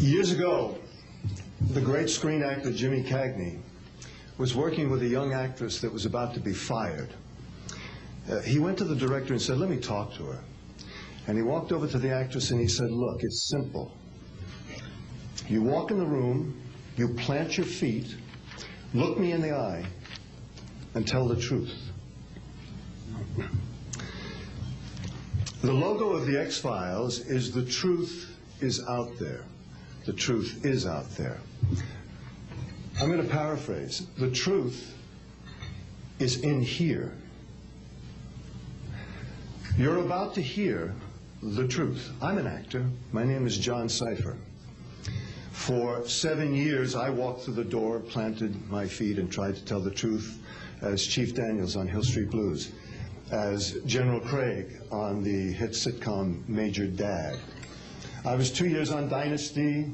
Years ago, the great screen actor Jimmy Cagney was working with a young actress that was about to be fired. Uh, he went to the director and said, let me talk to her. And he walked over to the actress and he said, look, it's simple. You walk in the room, you plant your feet, look me in the eye, and tell the truth. The logo of the X-Files is the truth is out there. The truth is out there. I'm going to paraphrase. The truth is in here. You're about to hear the truth. I'm an actor. My name is John Cypher. For seven years, I walked through the door, planted my feet, and tried to tell the truth as Chief Daniels on Hill Street Blues, as General Craig on the hit sitcom Major Dad. I was two years on Dynasty.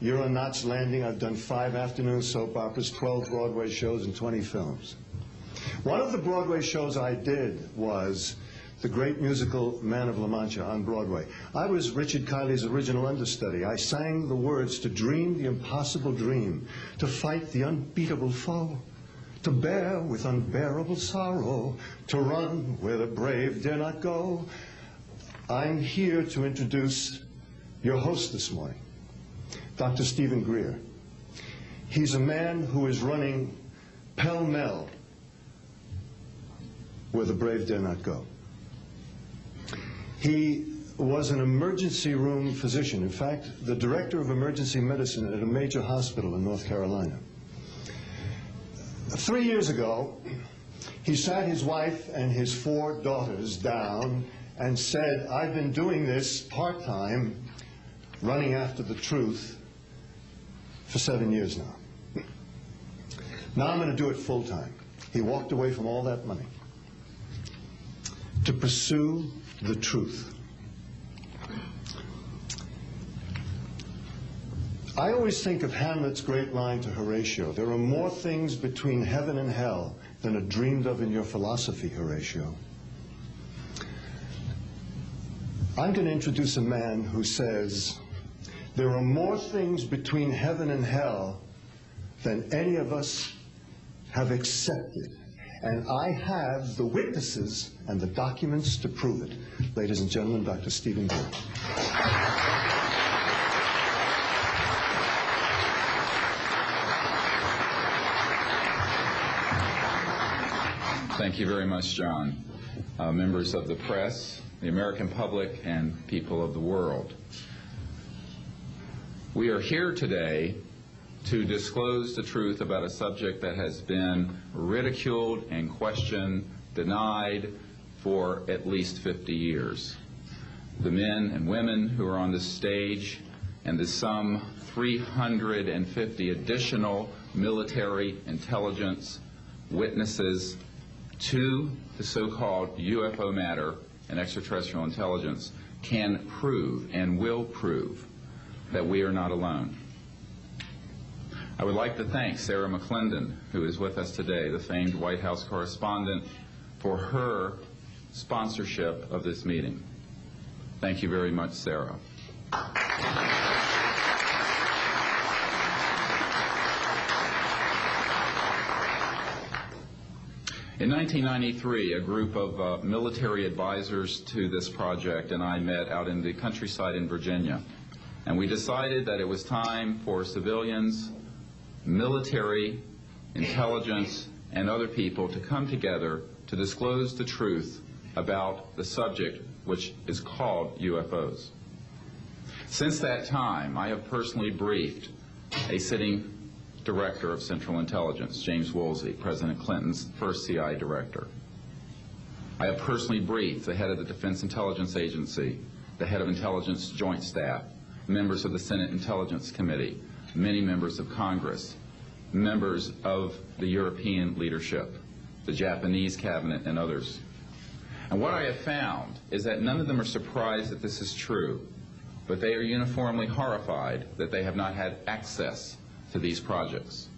You're on Knots Landing. I've done five afternoon soap operas, 12 Broadway shows, and 20 films. One of the Broadway shows I did was the great musical Man of La Mancha on Broadway. I was Richard Kiley's original understudy. I sang the words to dream the impossible dream, to fight the unbeatable foe, to bear with unbearable sorrow, to run where the brave dare not go. I'm here to introduce your host this morning, Dr. Steven Greer. He's a man who is running pell-mell where the brave dare not go. He was an emergency room physician. In fact, the director of emergency medicine at a major hospital in North Carolina. Three years ago, he sat his wife and his four daughters down and said, I've been doing this part-time, running after the truth, for seven years now. Now I'm going to do it full-time. He walked away from all that money to pursue the truth. I always think of Hamlet's great line to Horatio, there are more things between heaven and hell than are dreamed of in your philosophy, Horatio. I'm going to introduce a man who says, there are more things between heaven and hell than any of us have accepted. And I have the witnesses and the documents to prove it. Ladies and gentlemen, Dr. Steven Greer. Thank you very much, John. Uh, members of the press, the American public, and people of the world. We are here today to disclose the truth about a subject that has been ridiculed and questioned, denied for at least 50 years. The men and women who are on this stage and the some 350 additional military intelligence witnesses to the so-called UFO matter and extraterrestrial intelligence can prove and will prove that we are not alone. I would like to thank Sarah McClendon, who is with us today, the famed White House correspondent, for her sponsorship of this meeting. Thank you very much, Sarah. In 1993, a group of uh, military advisors to this project and I met out in the countryside in Virginia. And we decided that it was time for civilians, military, intelligence, and other people to come together to disclose the truth about the subject which is called UFOs. Since that time, I have personally briefed a sitting director of Central Intelligence, James Woolsey, President Clinton's first CI director. I have personally briefed the head of the Defense Intelligence Agency, the head of Intelligence Joint Staff, members of the Senate Intelligence Committee, many members of Congress, members of the European leadership, the Japanese cabinet, and others. And what I have found is that none of them are surprised that this is true, but they are uniformly horrified that they have not had access to these projects.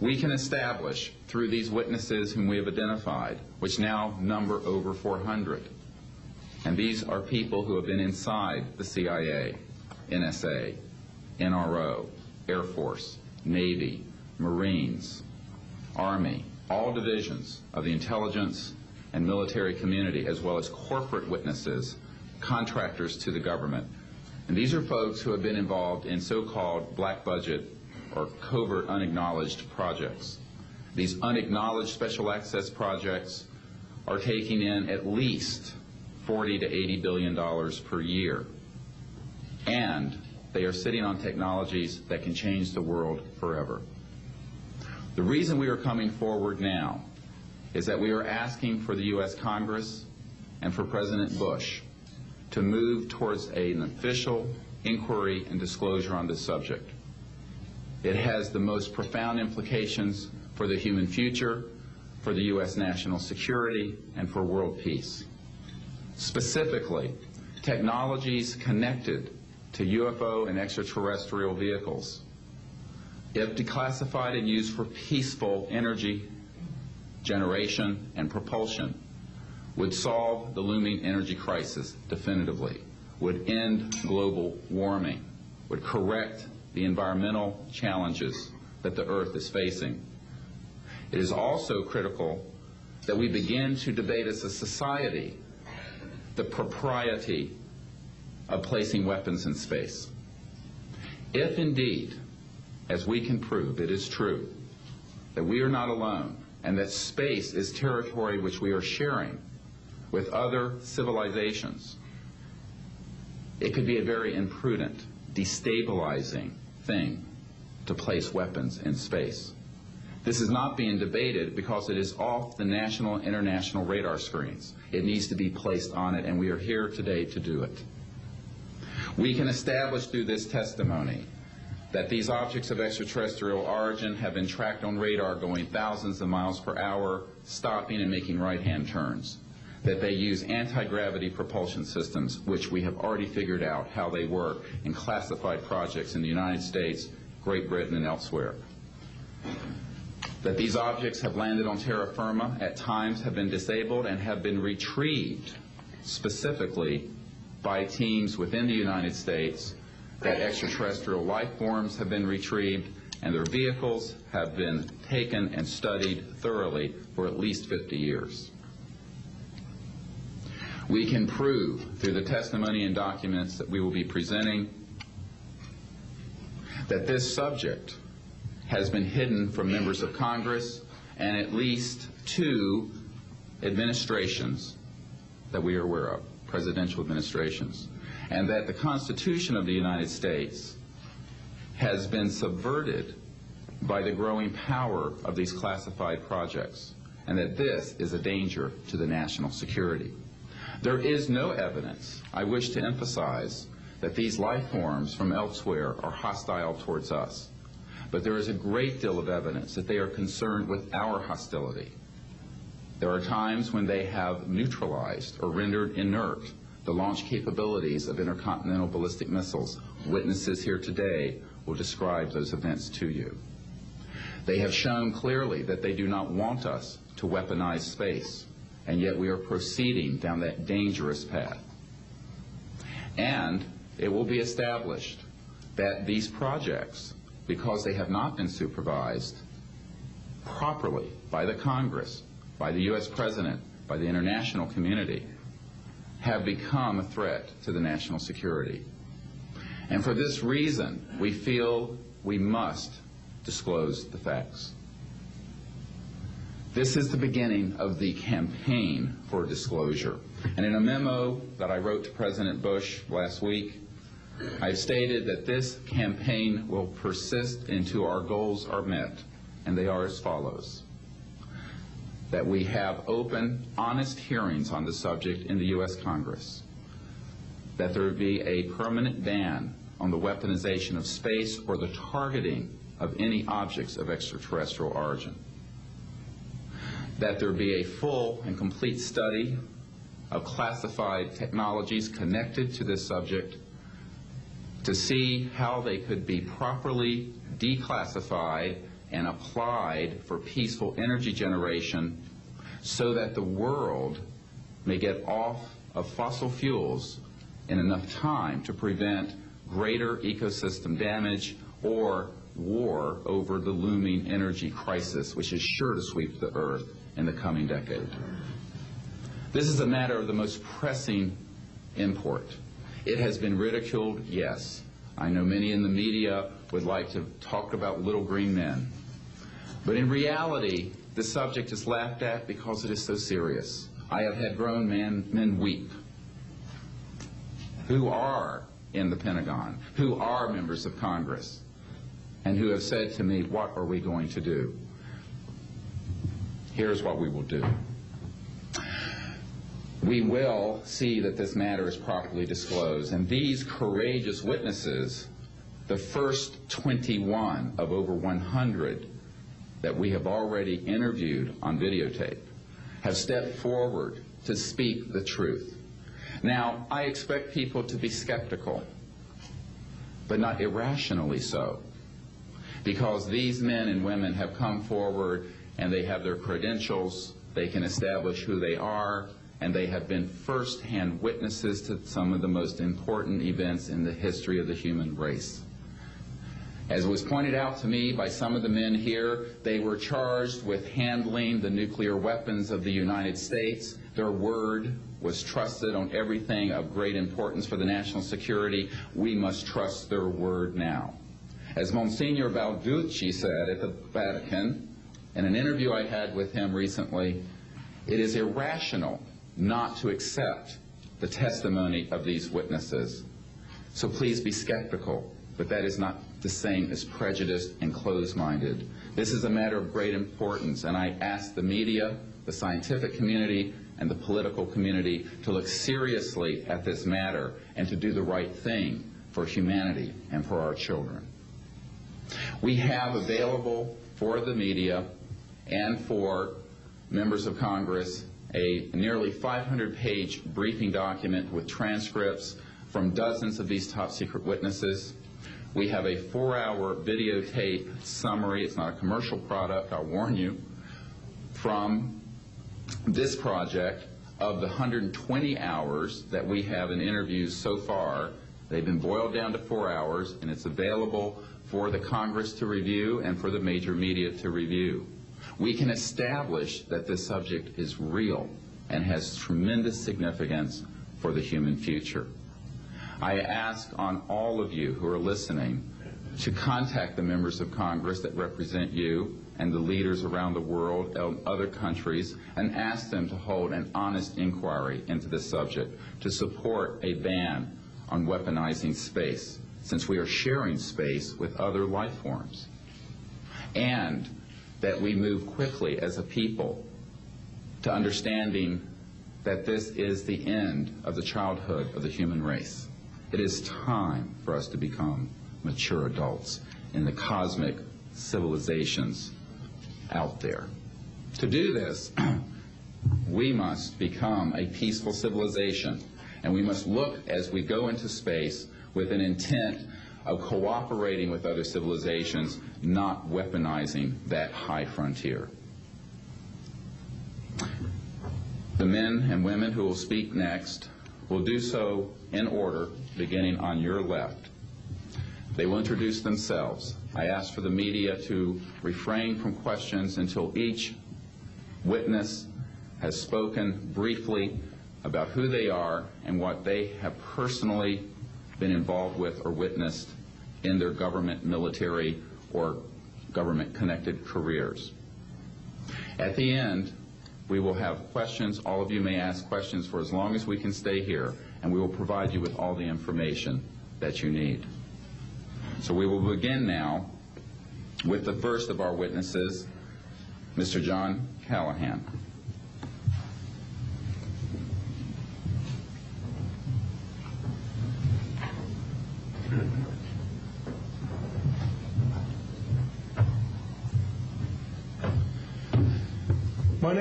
We can establish through these witnesses whom we have identified, which now number over 400, and these are people who have been inside the CIA, NSA, NRO, Air Force, Navy, Marines, Army, all divisions of the intelligence and military community, as well as corporate witnesses, contractors to the government. And these are folks who have been involved in so-called black budget or covert unacknowledged projects. These unacknowledged special access projects are taking in at least 40 to 80 billion dollars per year. And they are sitting on technologies that can change the world forever. The reason we are coming forward now is that we are asking for the U.S. Congress and for President Bush to move towards an official inquiry and disclosure on this subject. It has the most profound implications for the human future, for the U.S. national security, and for world peace. Specifically, technologies connected to UFO and extraterrestrial vehicles, if declassified and used for peaceful energy generation and propulsion, would solve the looming energy crisis definitively, would end global warming, would correct the environmental challenges that the Earth is facing. It is also critical that we begin to debate as a society the propriety of placing weapons in space. If indeed, as we can prove, it is true that we are not alone and that space is territory which we are sharing with other civilizations, it could be a very imprudent, destabilizing thing to place weapons in space. This is not being debated because it is off the national and international radar screens. It needs to be placed on it, and we are here today to do it. We can establish through this testimony that these objects of extraterrestrial origin have been tracked on radar going thousands of miles per hour, stopping and making right-hand turns. That they use anti-gravity propulsion systems, which we have already figured out how they work in classified projects in the United States, Great Britain, and elsewhere. That these objects have landed on terra firma, at times have been disabled, and have been retrieved specifically by teams within the United States that extraterrestrial life forms have been retrieved and their vehicles have been taken and studied thoroughly for at least 50 years. We can prove through the testimony and documents that we will be presenting that this subject has been hidden from members of Congress and at least two administrations that we are aware of, presidential administrations and that the Constitution of the United States has been subverted by the growing power of these classified projects, and that this is a danger to the national security. There is no evidence, I wish to emphasize, that these life forms from elsewhere are hostile towards us. But there is a great deal of evidence that they are concerned with our hostility. There are times when they have neutralized or rendered inert the launch capabilities of intercontinental ballistic missiles. Witnesses here today will describe those events to you. They have shown clearly that they do not want us to weaponize space, and yet we are proceeding down that dangerous path. And it will be established that these projects, because they have not been supervised properly by the Congress, by the U.S. President, by the international community, have become a threat to the national security. And for this reason, we feel we must disclose the facts. This is the beginning of the campaign for disclosure. And in a memo that I wrote to President Bush last week, I've stated that this campaign will persist until our goals are met, and they are as follows that we have open, honest hearings on the subject in the U.S. Congress, that there be a permanent ban on the weaponization of space or the targeting of any objects of extraterrestrial origin, that there be a full and complete study of classified technologies connected to this subject to see how they could be properly declassified and applied for peaceful energy generation so that the world may get off of fossil fuels in enough time to prevent greater ecosystem damage or war over the looming energy crisis, which is sure to sweep the Earth in the coming decade. This is a matter of the most pressing import. It has been ridiculed, yes. I know many in the media would like to talk about little green men. But in reality, the subject is laughed at because it is so serious. I have had grown man, men weep who are in the Pentagon, who are members of Congress, and who have said to me, what are we going to do? Here's what we will do. We will see that this matter is properly disclosed, and these courageous witnesses, the first 21 of over 100 that we have already interviewed on videotape, have stepped forward to speak the truth. Now, I expect people to be skeptical, but not irrationally so, because these men and women have come forward and they have their credentials, they can establish who they are, and they have been first-hand witnesses to some of the most important events in the history of the human race. As was pointed out to me by some of the men here, they were charged with handling the nuclear weapons of the United States. Their word was trusted on everything of great importance for the national security. We must trust their word now. As Monsignor Balducci said at the Vatican, in an interview I had with him recently, it is irrational not to accept the testimony of these witnesses. So please be skeptical, but that is not the same as prejudiced and closed-minded. This is a matter of great importance, and I ask the media, the scientific community, and the political community to look seriously at this matter and to do the right thing for humanity and for our children. We have available for the media and for members of Congress a nearly 500-page briefing document with transcripts from dozens of these top-secret witnesses. We have a four-hour videotape summary. It's not a commercial product, I'll warn you, from this project of the 120 hours that we have in interviews so far. They've been boiled down to four hours, and it's available for the Congress to review and for the major media to review. We can establish that this subject is real and has tremendous significance for the human future. I ask on all of you who are listening to contact the members of Congress that represent you and the leaders around the world of other countries and ask them to hold an honest inquiry into this subject to support a ban on weaponizing space since we are sharing space with other life forms. And that we move quickly as a people to understanding that this is the end of the childhood of the human race. It is time for us to become mature adults in the cosmic civilizations out there. To do this, we must become a peaceful civilization, and we must look as we go into space with an intent of cooperating with other civilizations, not weaponizing that high frontier. The men and women who will speak next will do so in order, beginning on your left. They will introduce themselves. I ask for the media to refrain from questions until each witness has spoken briefly about who they are and what they have personally been involved with or witnessed in their government, military, or government-connected careers. At the end, we will have questions. All of you may ask questions for as long as we can stay here, and we will provide you with all the information that you need. So we will begin now with the first of our witnesses, Mr. John Callahan.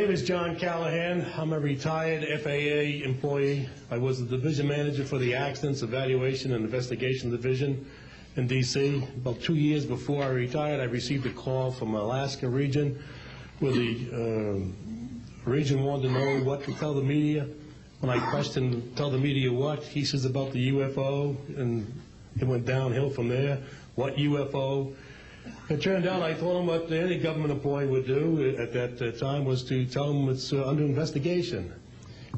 Name is John Callahan. I'm a retired FAA employee. I was the division manager for the Accidents Evaluation and Investigation Division in D.C. About two years before I retired, I received a call from Alaska region where the uh, region wanted to know what to tell the media. When I questioned, tell the media what, he says about the UFO and It went downhill from there. What UFO? It turned out I told him what any government employee would do at that uh, time was to tell him it's uh, under investigation.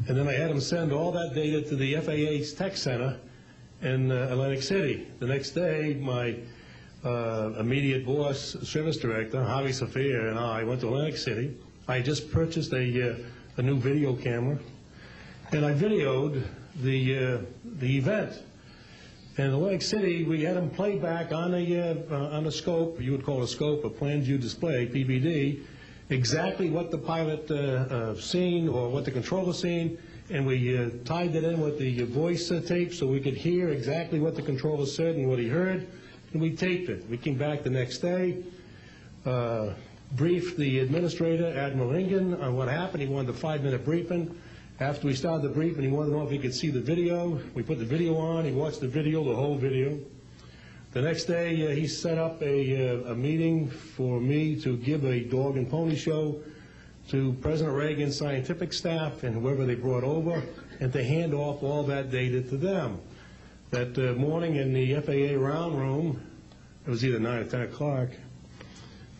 And then I had him send all that data to the FAA's tech center in uh, Atlantic City. The next day, my uh, immediate boss, service director, Harvey Safeer, and I went to Atlantic City. I just purchased a, uh, a new video camera, and I videoed the, uh, the event. And in Atlantic City, we had them play back on a, uh, uh, on a scope, you would call it a scope, a plan view display, PVD, exactly what the pilot uh, uh, seen or what the controller seen, and we uh, tied it in with the voice uh, tape so we could hear exactly what the controller said and what he heard, and we taped it. We came back the next day, uh, briefed the administrator, Admiral Engen, on what happened. He wanted a five-minute briefing. After we started the briefing, he wanted to know if he could see the video. We put the video on. He watched the video, the whole video. The next day, uh, he set up a, uh, a meeting for me to give a dog and pony show to President Reagan's scientific staff and whoever they brought over, and to hand off all that data to them. That uh, morning in the FAA round room, it was either 9 or 10 o'clock,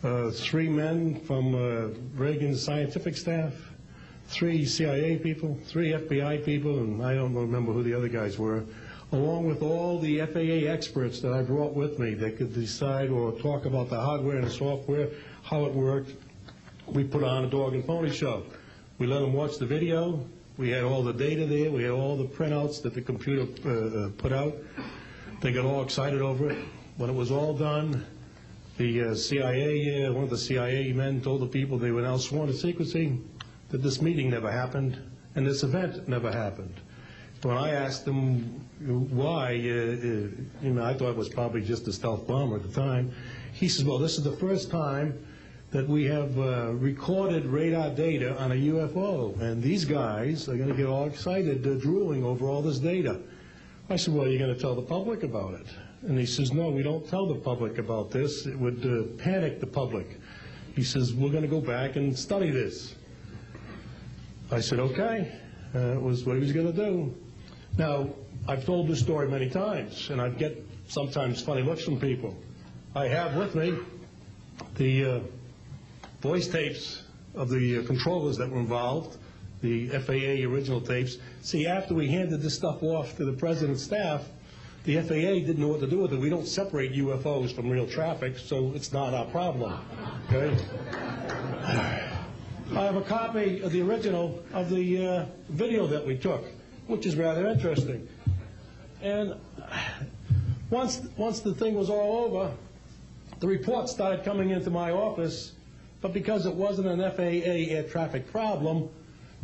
uh, three men from uh, Reagan's scientific staff, three CIA people, three FBI people, and I don't remember who the other guys were, along with all the FAA experts that I brought with me that could decide or talk about the hardware and the software, how it worked. We put on a dog and pony show. We let them watch the video. We had all the data there. We had all the printouts that the computer uh, uh, put out. They got all excited over it. When it was all done, the uh, CIA, uh, one of the CIA men told the people they were now sworn to secrecy that this meeting never happened and this event never happened. When I asked them why, uh, uh, you know, I thought it was probably just a stealth bomber at the time. He says, "Well, this is the first time that we have uh, recorded radar data on a UFO, and these guys are going to get all excited, uh, drooling over all this data." I said, "Well, you're going to tell the public about it?" And he says, "No, we don't tell the public about this. It would uh, panic the public." He says, "We're going to go back and study this." I said, okay. Uh, it was what he was going to do. Now, I've told this story many times, and I get sometimes funny looks from people. I have with me the uh, voice tapes of the uh, controllers that were involved, the FAA original tapes. See, after we handed this stuff off to the president's staff, the FAA didn't know what to do with it. We don't separate UFOs from real traffic, so it's not our problem. Okay? I have a copy of the original of the uh, video that we took, which is rather interesting. And once, once the thing was all over, the reports started coming into my office, but because it wasn't an FAA air traffic problem,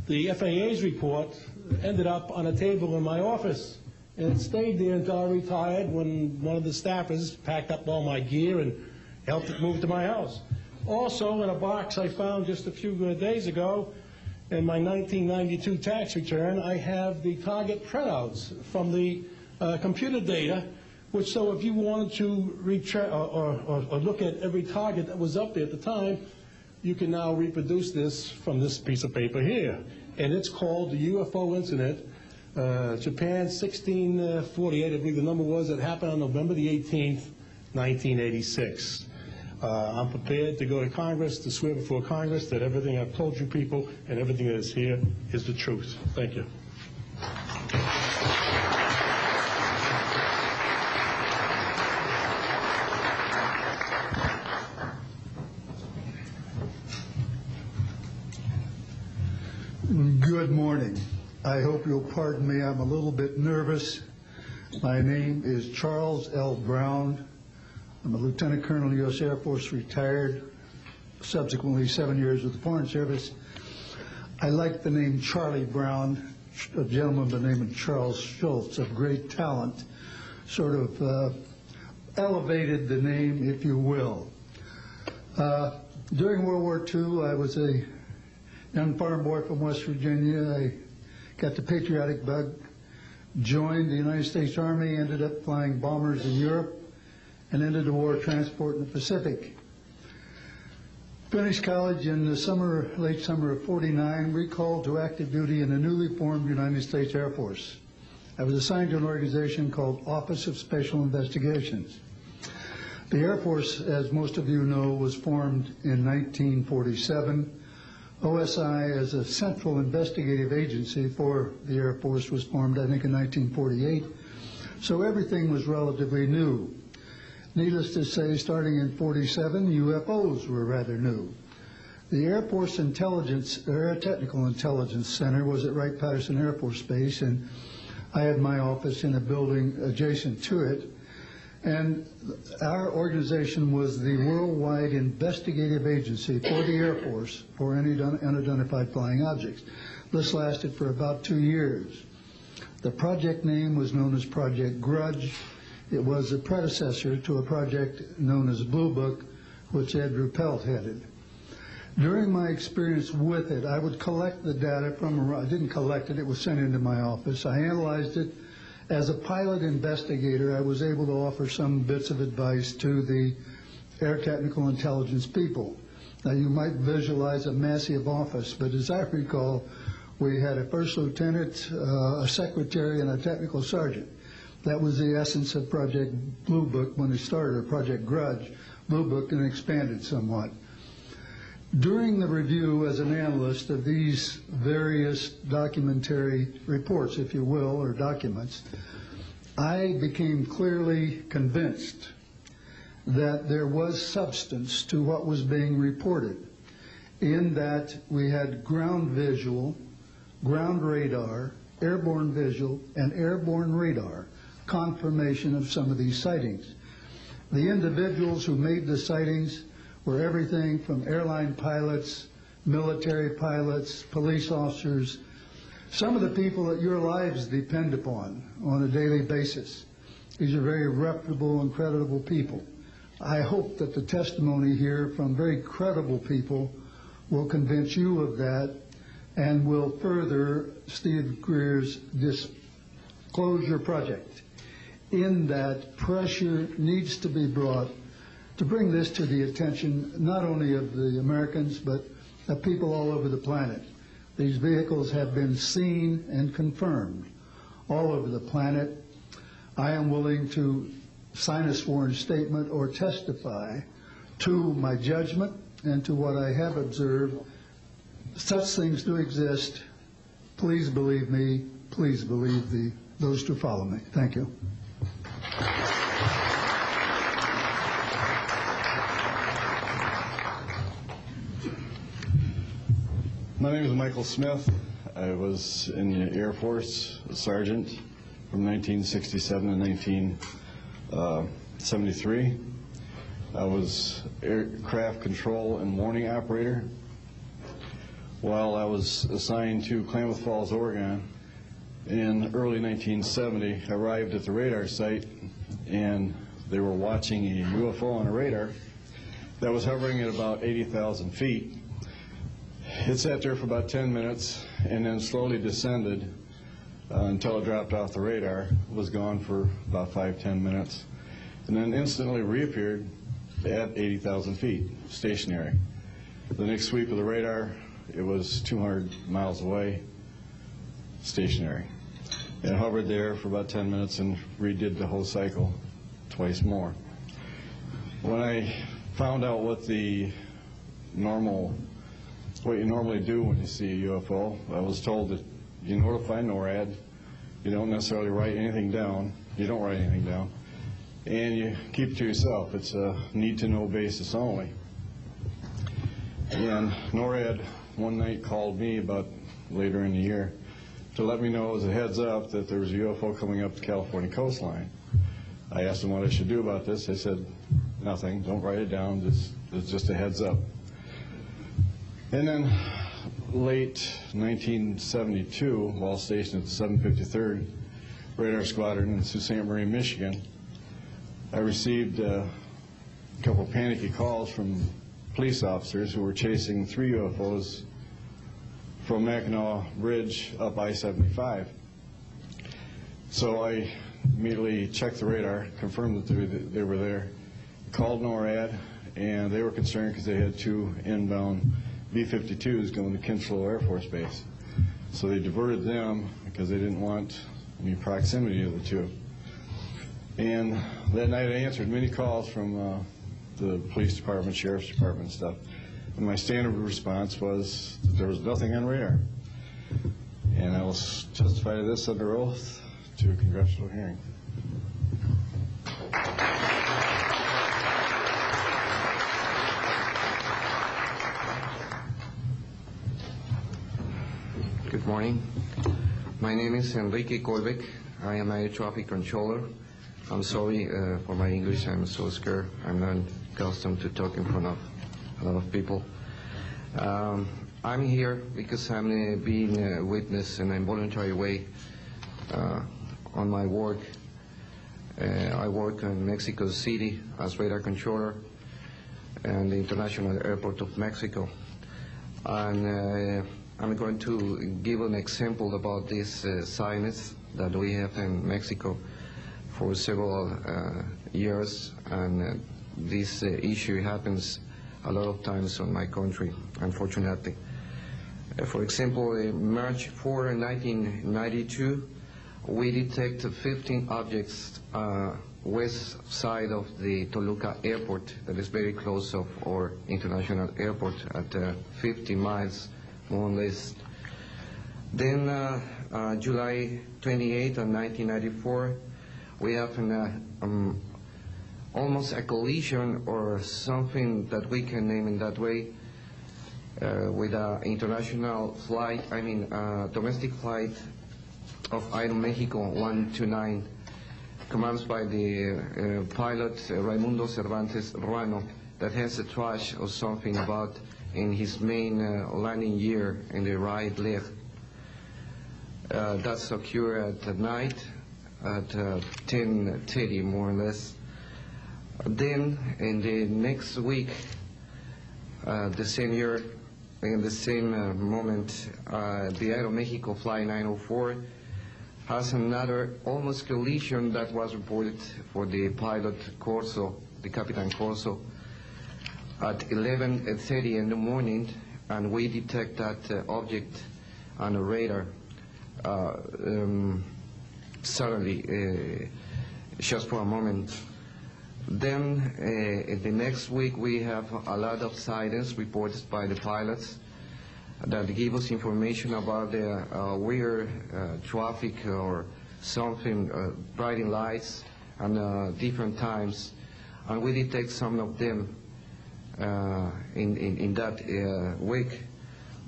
the FAA's report ended up on a table in my office. And it stayed there until I retired when one of the staffers packed up all my gear and helped it move to my house. Also, in a box I found just a few days ago, in my 1992 tax return, I have the target printouts from the uh, computer data, which so if you wanted to or, or, or look at every target that was up there at the time, you can now reproduce this from this piece of paper here. And it's called the UFO incident, uh, Japan 1648, I believe the number was, it happened on November the 18th, 1986. Uh, I'm prepared to go to Congress, to swear before Congress that everything I've told you people and everything that is here is the truth. Thank you. Good morning. I hope you'll pardon me, I'm a little bit nervous. My name is Charles L. Brown. I'm a Lieutenant Colonel, U.S. Air Force, retired, subsequently seven years with the Foreign Service. I like the name Charlie Brown, a gentleman by the name of Charles Schulz, of great talent, sort of uh, elevated the name, if you will. Uh, During World War II, I was a young farm boy from West Virginia. I got the patriotic bug, joined the United States Army, ended up flying bombers in Europe, and ended the war transport in the Pacific. Finished college in the summer, late summer of 49, recalled to active duty in the newly formed United States Air Force. I was assigned to an organization called Office of Special Investigations. The Air Force, as most of you know, was formed in 1947. OSI, as a central investigative agency for the Air Force, was formed, I think, in 1948. So everything was relatively new. Needless to say, starting in 47, UFOs were rather new. The Air Force Intelligence, Air Technical Intelligence Center was at Wright-Patterson Air Force Base, and I had my office in a building adjacent to it. And our organization was the worldwide investigative agency for the Air Force for any unidentified flying objects. This lasted for about two years. The project name was known as Project Grudge. It was a predecessor to a project known as Blue Book, which Ed Ruppelt headed. During my experience with it, I would collect the data from, I didn't collect it, it was sent into my office. I analyzed it. As a pilot investigator, I was able to offer some bits of advice to the air technical intelligence people. Now, you might visualize a massive office, but as I recall, we had a first lieutenant, uh, a secretary, and a technical sergeant. That was the essence of Project Blue Book when it started, or Project Grudge. Blue Book and expanded somewhat. During the review as an analyst of these various documentary reports, if you will, or documents, I became clearly convinced that there was substance to what was being reported, in that we had ground visual, ground radar, airborne visual, and airborne radar confirmation of some of these sightings. The individuals who made the sightings were everything from airline pilots, military pilots, police officers, some of the people that your lives depend upon on a daily basis. These are very reputable and credible people. I hope that the testimony here from very credible people will convince you of that and will further Steve Greer's disclosure project in that pressure needs to be brought to bring this to the attention not only of the Americans, but of people all over the planet. These vehicles have been seen and confirmed all over the planet. I am willing to sign a sworn statement or testify to my judgment and to what I have observed. Such things do exist. Please believe me. Please believe the, those who follow me. Thank you. My name is Michael Smith. I was in the Air Force, a sergeant from 1967 to 1973. Uh, I was aircraft control and warning operator. While I was assigned to Klamath Falls, Oregon, in early 1970, arrived at the radar site and they were watching a UFO on a radar that was hovering at about 80,000 feet. It sat there for about 10 minutes and then slowly descended uh, until it dropped off the radar. It was gone for about five, 10 minutes, and then instantly reappeared at 80,000 feet, stationary. The next sweep of the radar, it was 200 miles away, stationary. It hovered there for about 10 minutes and redid the whole cycle twice more. When I found out what the normal what you normally do when you see a UFO. I was told that you notify NORAD. You don't necessarily write anything down. You don't write anything down. And you keep it to yourself. It's a need-to-know basis only. And NORAD one night called me about later in the year to let me know as a heads up that there was a UFO coming up the California coastline. I asked them what I should do about this. They said, nothing. Don't write it down. Just, it's just a heads up. And then late 1972, while stationed at the 753rd Radar Squadron in Sault Ste. Marie, Michigan, I received uh, a couple panicky calls from police officers who were chasing three UFOs from Mackinac Bridge up I-75. So I immediately checked the radar, confirmed that they, were there, called NORAD, and they were concerned because they had two inbound B-52s going to Kincheloe Air Force Base. So they diverted them because they didn't want any proximity of the two. And that night I answered many calls from uh, the police department, sheriff's department stuff. And my standard response was, there was nothing on radar. And I will testify to this under oath to a congressional hearing. Good morning. My name is Enrique Kolbeck. I am a traffic controller. I'm sorry uh, for my English. I'm so scared. I'm not accustomed to talk in front of a lot of people. Um, I'm here because I'm uh, being a witness in a voluntary way uh, on my work. Uh, I work in Mexico City as radar controller and the International Airport of Mexico. And uh, I'm going to give an example about this uh, sinus that we have in Mexico for several uh, years, and this issue happens a lot of times on my country, unfortunately. Uh, For example, in March 4, 1992, we detected 15 objects uh, west side of the Toluca airport that is very close of our international airport at uh, 50 miles more or less. Then uh, uh, July 28 1994, we have an, uh, um, almost a collision or something that we can name in that way uh, with an international flight, I mean uh, domestic flight of Aeromexico 129, commanded by the uh, pilot uh, Raimundo Cervantes Ruano, that has a trash or something about in his main uh, landing gear in the right leg. Uh, that's occurred at night at uh, 10.30 more or less. Then in the next week, uh, the same year, in the same uh, moment, uh, the Aeromexico Fly 904 has another almost collision that was reported for the pilot Corso, the Capitan Corso, at 11.30 in the morning, and we detect that uh, object on a radar. Uh, um, suddenly, uh, just for a moment. Then, uh, the next week, we have a lot of sightings reported by the pilots that give us information about the uh, weird uh, traffic or something, uh, brighting lights and uh, different times, and we detect some of them uh, in, in, in that uh, week.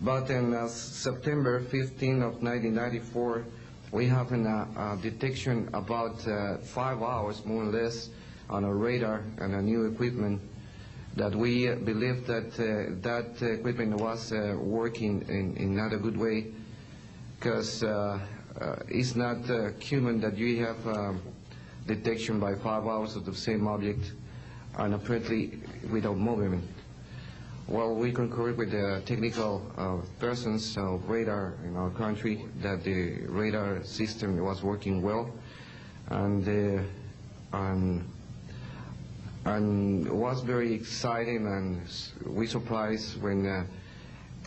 But in September 15 of 1994, we have a detection about five hours, more or less, on a radar and a new equipment that we believe that uh, that equipment was uh, working in, in not a good way because uh, uh, it's not uh, human that you have um, detection by five hours of the same object and apparently without movement. Well, we concur with the technical persons of radar in our country that the radar system was working well and, and and it was very exciting and we surprised when uh,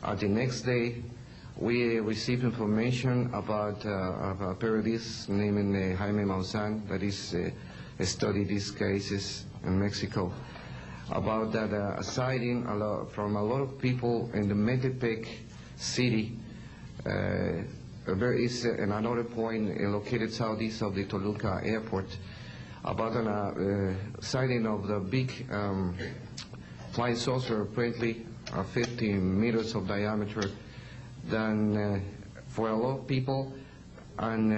at the next day we received information about uh, a periodist named uh, Jaime Maussan that is uh, studied these cases in Mexico. About that uh, sighting a lot, from a lot of people in the Metepec city uh, there is uh, another point uh, located southeast of the Toluca airport about an uh, uh, sighting of the big um, flying saucer, apparently uh, 50 meters of diameter, then uh, for a lot of people, and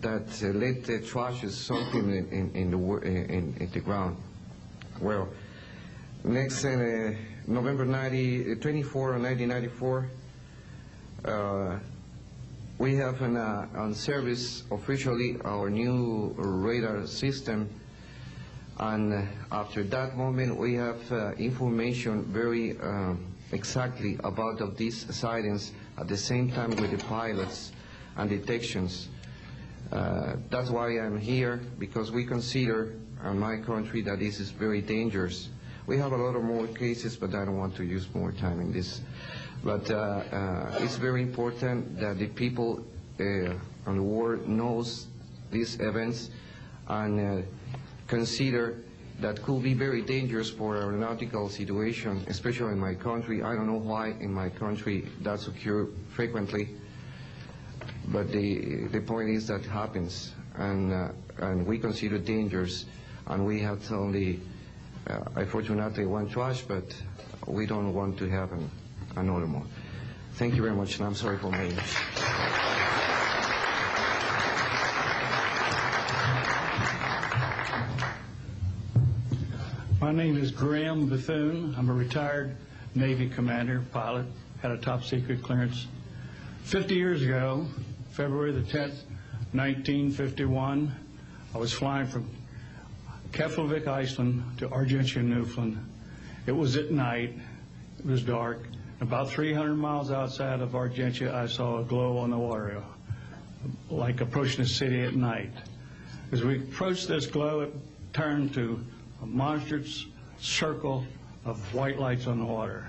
that let the trash is something in, in, the in, in the ground. Well, next November 90, uh, 24, 1994. Uh, we have an, uh, on service officially our new radar system, and uh, after that moment we have uh, information very um, exactly about of these sightings at the same time with the pilots and detections. Uh, that's why I'm here because we consider in my country that this is very dangerous. We have a lot of more cases, but I don't want to use more time in this. But uh, uh, it's very important that the people uh, the world knows these events and uh, consider that could be very dangerous for aeronautical situation, especially in my country. I don't know why in my country that's occur frequently, but the, the point is that happens, and, uh, and we consider dangers, and we have only, uh, unfortunately, one trash, but we don't want to have an, another more. Thank you very much, and I'm sorry for my English. My name is Graham Bethune. I'm a retired Navy commander, pilot, had a top secret clearance. 50 years ago, February the 10th, 1951, I was flying from Keflavik, Iceland to Argentia, Newfoundland. It was at night. It was dark. About 300 miles outside of Argentia, I saw a glow on the water, like approaching the city at night. As we approached this glow, it turned to a monstrous circle of white lights on the water.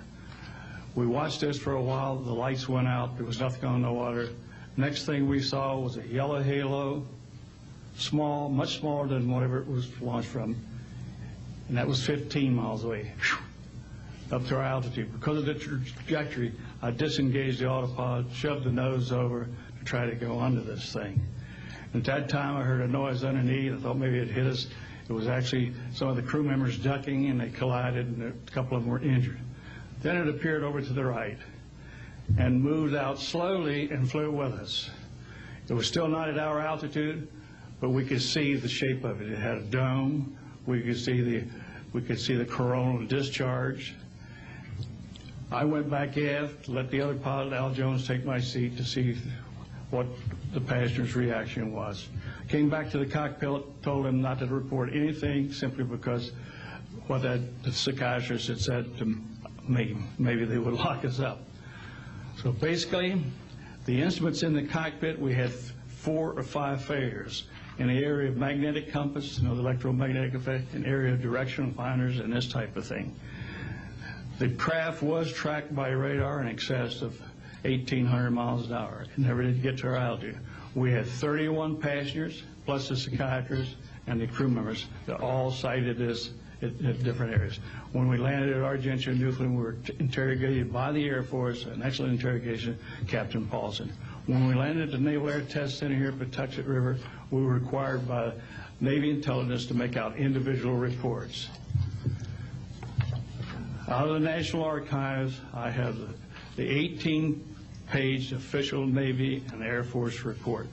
We watched this for a while. The lights went out. There was nothing on the water. Next thing we saw was a yellow halo, small, much smaller than whatever it was launched from, and that was 15 miles away, up to our altitude. Because of the trajectory, I disengaged the autopilot, shoved the nose over to try to go under this thing. At that time, I heard a noise underneath. I thought maybe it hit us. It was actually some of the crew members ducking, and they collided, and a couple of them were injured. Then it appeared over to the right and moved out slowly and flew with us. It was still not at our altitude, but we could see the shape of it. It had a dome. We could see the we could see the coronal discharge. I went back aft, let the other pilot, Al Jones, take my seat to see what the passenger's reaction was. Came back to the cockpit, told him not to report anything simply because what that the psychiatrist had said to me, maybe they would lock us up. So basically, the instruments in the cockpit, we had four or five failures. In the area of magnetic compass, you know, the electromagnetic effect, in area of directional finders, and this type of thing. The craft was tracked by radar in excess of 1,800 miles an hour. It never did get to our altitude. We had 31 passengers, plus the psychiatrist and the crew members that all cited this at, at different areas. When we landed at Argentia, Newfoundland, we were interrogated by the Air Force, an excellent interrogation, Captain Paulson. When we landed at the Naval Air Test Center here at Patuxent River, we were required by Navy intelligence to make out individual reports. Out of the National Archives, I have the, the 18-page official Navy and Air Force report.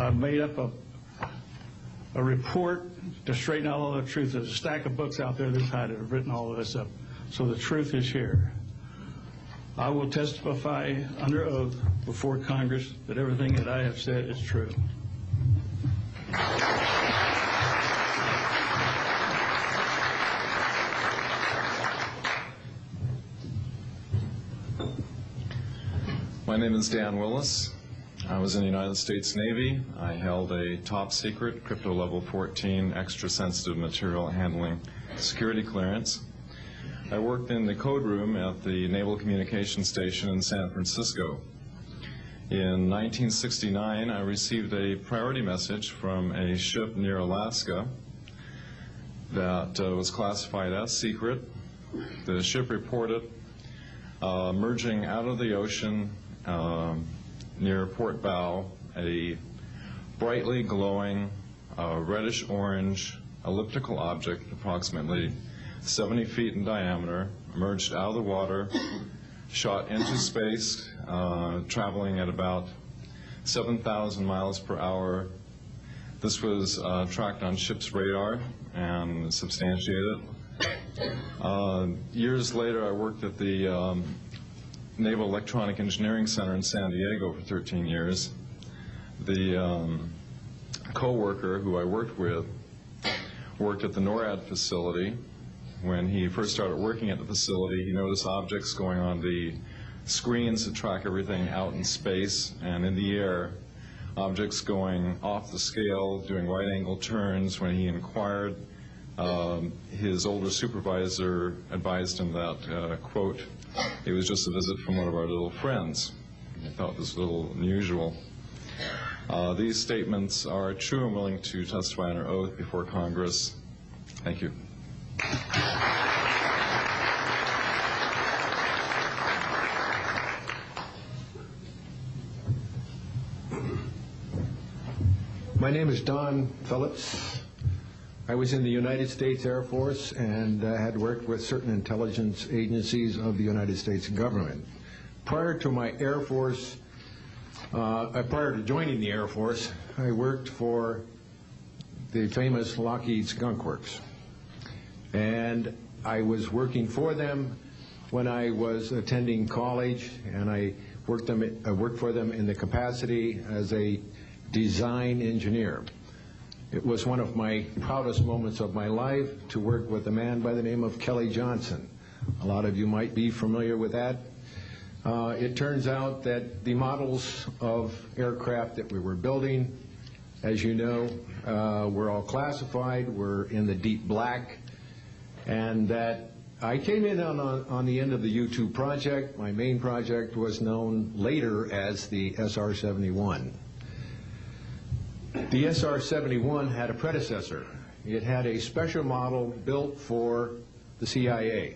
I've made up a, a report to straighten out all the truth. There's a stack of books out there this high that have written all of this up. So the truth is here. I will testify under oath before Congress that everything that I have said is true. My name is Dan Willis. I was in the United States Navy. I held a top secret crypto level 14 extra sensitive material handling security clearance. I worked in the code room at the Naval Communication Station in San Francisco. In 1969, I received a priority message from a ship near Alaska that uh, was classified as secret. The ship reported uh, merging out of the ocean um, near Port Bow a brightly glowing uh, reddish orange elliptical object, approximately 70 feet in diameter, emerged out of the water, shot into space, uh, traveling at about 7,000 miles per hour. This was uh, tracked on ship's radar and substantiated. Uh, years later, I worked at the um, Naval Electronic Engineering Center in San Diego for 13 years. The um, co-worker who I worked with worked at the NORAD facility. When he first started working at the facility, he noticed objects going on the screens that track everything out in space and in the air, objects going off the scale, doing right angle turns. When he inquired, um, his older supervisor advised him that, uh, quote, it was just a visit from one of our little friends. I thought this was a little unusual. Uh, These statements are true and willing to testify under oath before Congress. Thank you. My name is Don Phillips. I was in the United States Air Force and uh, had worked with certain intelligence agencies of the United States government. Prior to my Air Force, uh, uh, prior to joining the Air Force, I worked for the famous Lockheed Skunk Works. And I was working for them when I was attending college, and I worked, them, I worked for them in the capacity as a design engineer. It was one of my proudest moments of my life to work with a man by the name of Kelly Johnson. A lot of you might be familiar with that. Uh, it turns out that the models of aircraft that we were building, as you know, uh, were all classified, were in the deep black, and that I came in on, on, on the end of the U-2 project. My main project was known later as the SR-71. The SR-71 had a predecessor. It had a special model built for the CIA,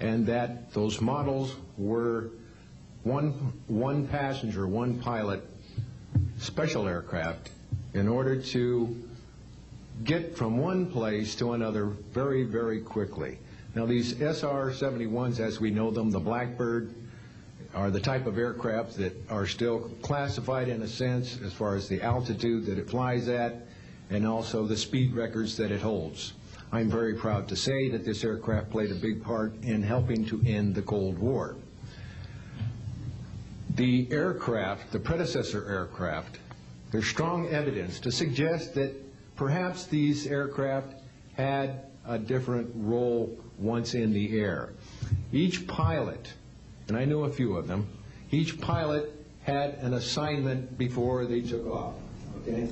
and that those models were one, one passenger, one pilot special aircraft in order to get from one place to another very, very quickly. Now, these SR-71s, as we know them, the Blackbird, are the type of aircraft that are still classified in a sense as far as the altitude that it flies at and also the speed records that it holds. I'm very proud to say that this aircraft played a big part in helping to end the Cold War. The aircraft, the predecessor aircraft, there's strong evidence to suggest that perhaps these aircraft had a different role once in the air. Each pilot and I knew a few of them, each pilot had an assignment before they took off, okay?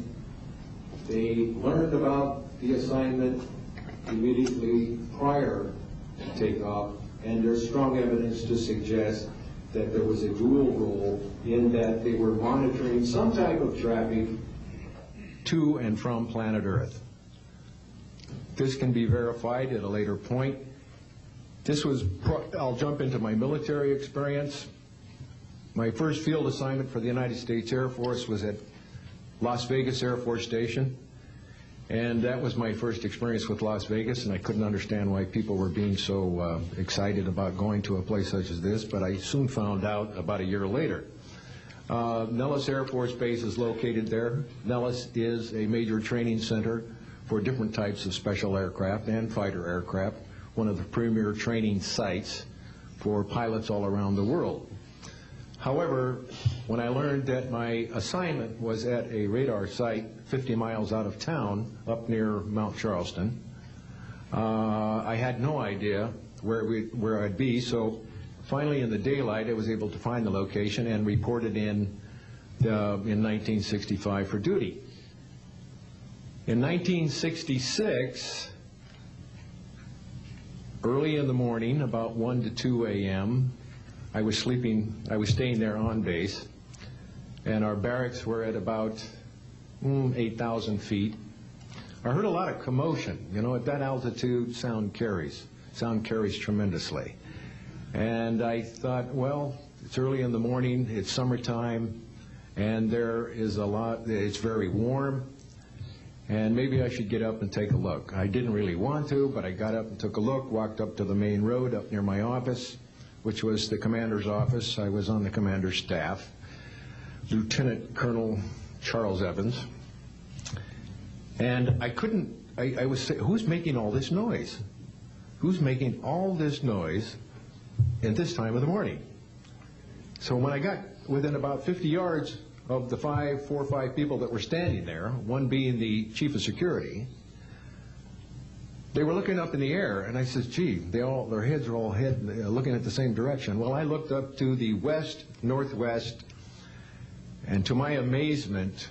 They learned about the assignment immediately prior to takeoff, and there's strong evidence to suggest that there was a dual role in that they were monitoring some type of traffic to and from planet Earth. This can be verified at a later point this was, I'll jump into my military experience. My first field assignment for the United States Air Force was at Las Vegas Air Force Station. And that was my first experience with Las Vegas, and I couldn't understand why people were being so uh, excited about going to a place such as this, but I soon found out about a year later. Uh, Nellis Air Force Base is located there. Nellis is a major training center for different types of special aircraft and fighter aircraft one of the premier training sites for pilots all around the world. However, when I learned that my assignment was at a radar site 50 miles out of town, up near Mount Charleston, uh, I had no idea where, we, where I'd be, so finally in the daylight I was able to find the location and reported in, uh, in 1965 for duty. In 1966, Early in the morning, about 1 to 2 a.m., I was sleeping, I was staying there on base, and our barracks were at about mm, 8,000 feet. I heard a lot of commotion. You know, at that altitude, sound carries. Sound carries tremendously. And I thought, well, it's early in the morning, it's summertime, and there is a lot, it's very warm, and maybe I should get up and take a look. I didn't really want to, but I got up and took a look, walked up to the main road up near my office, which was the commander's office. I was on the commander's staff, Lieutenant Colonel Charles Evans. And I couldn't, I, I was who's making all this noise? Who's making all this noise at this time of the morning? So when I got within about 50 yards of the five, four or five people that were standing there, one being the chief of security, they were looking up in the air, and I said, gee, they all, their heads are all head, uh, looking at the same direction. Well, I looked up to the west, northwest, and to my amazement,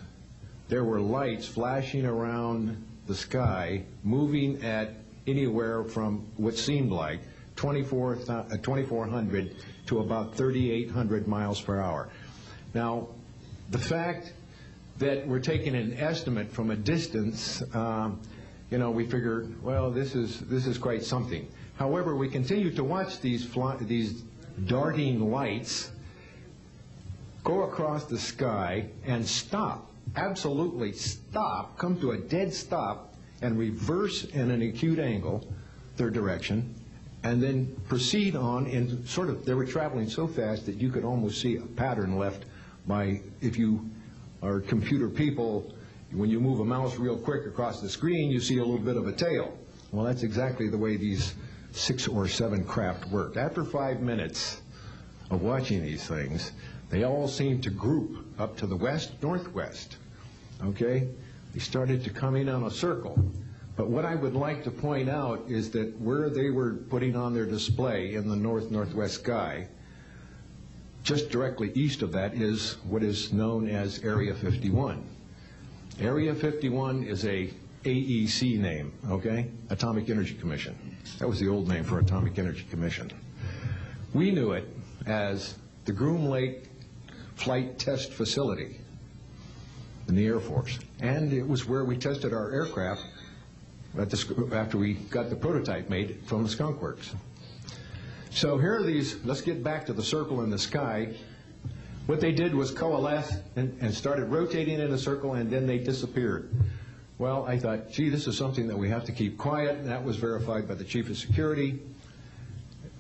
there were lights flashing around the sky, moving at anywhere from what seemed like 24, uh, 2,400 to about 3,800 miles per hour. Now, the fact that we're taking an estimate from a distance, um, you know, we figured, well, this is, this is quite something. However, we continue to watch these fly, these darting lights go across the sky and stop, absolutely stop, come to a dead stop, and reverse in an acute angle their direction, and then proceed on and sort of, they were traveling so fast that you could almost see a pattern left by, if you are computer people, when you move a mouse real quick across the screen, you see a little bit of a tail. Well, that's exactly the way these six or seven craft worked. After five minutes of watching these things, they all seemed to group up to the west, northwest. Okay? They started to come in on a circle. But what I would like to point out is that where they were putting on their display in the north-northwest sky, just directly east of that is what is known as Area 51. Area 51 is a AEC name, okay? Atomic Energy Commission. That was the old name for Atomic Energy Commission. We knew it as the Groom Lake Flight Test Facility in the Air Force. And it was where we tested our aircraft at the, after we got the prototype made from the Skunk Works. So here are these, let's get back to the circle in the sky. What they did was coalesce and, and started rotating in a circle, and then they disappeared. Well, I thought, gee, this is something that we have to keep quiet, and that was verified by the chief of security.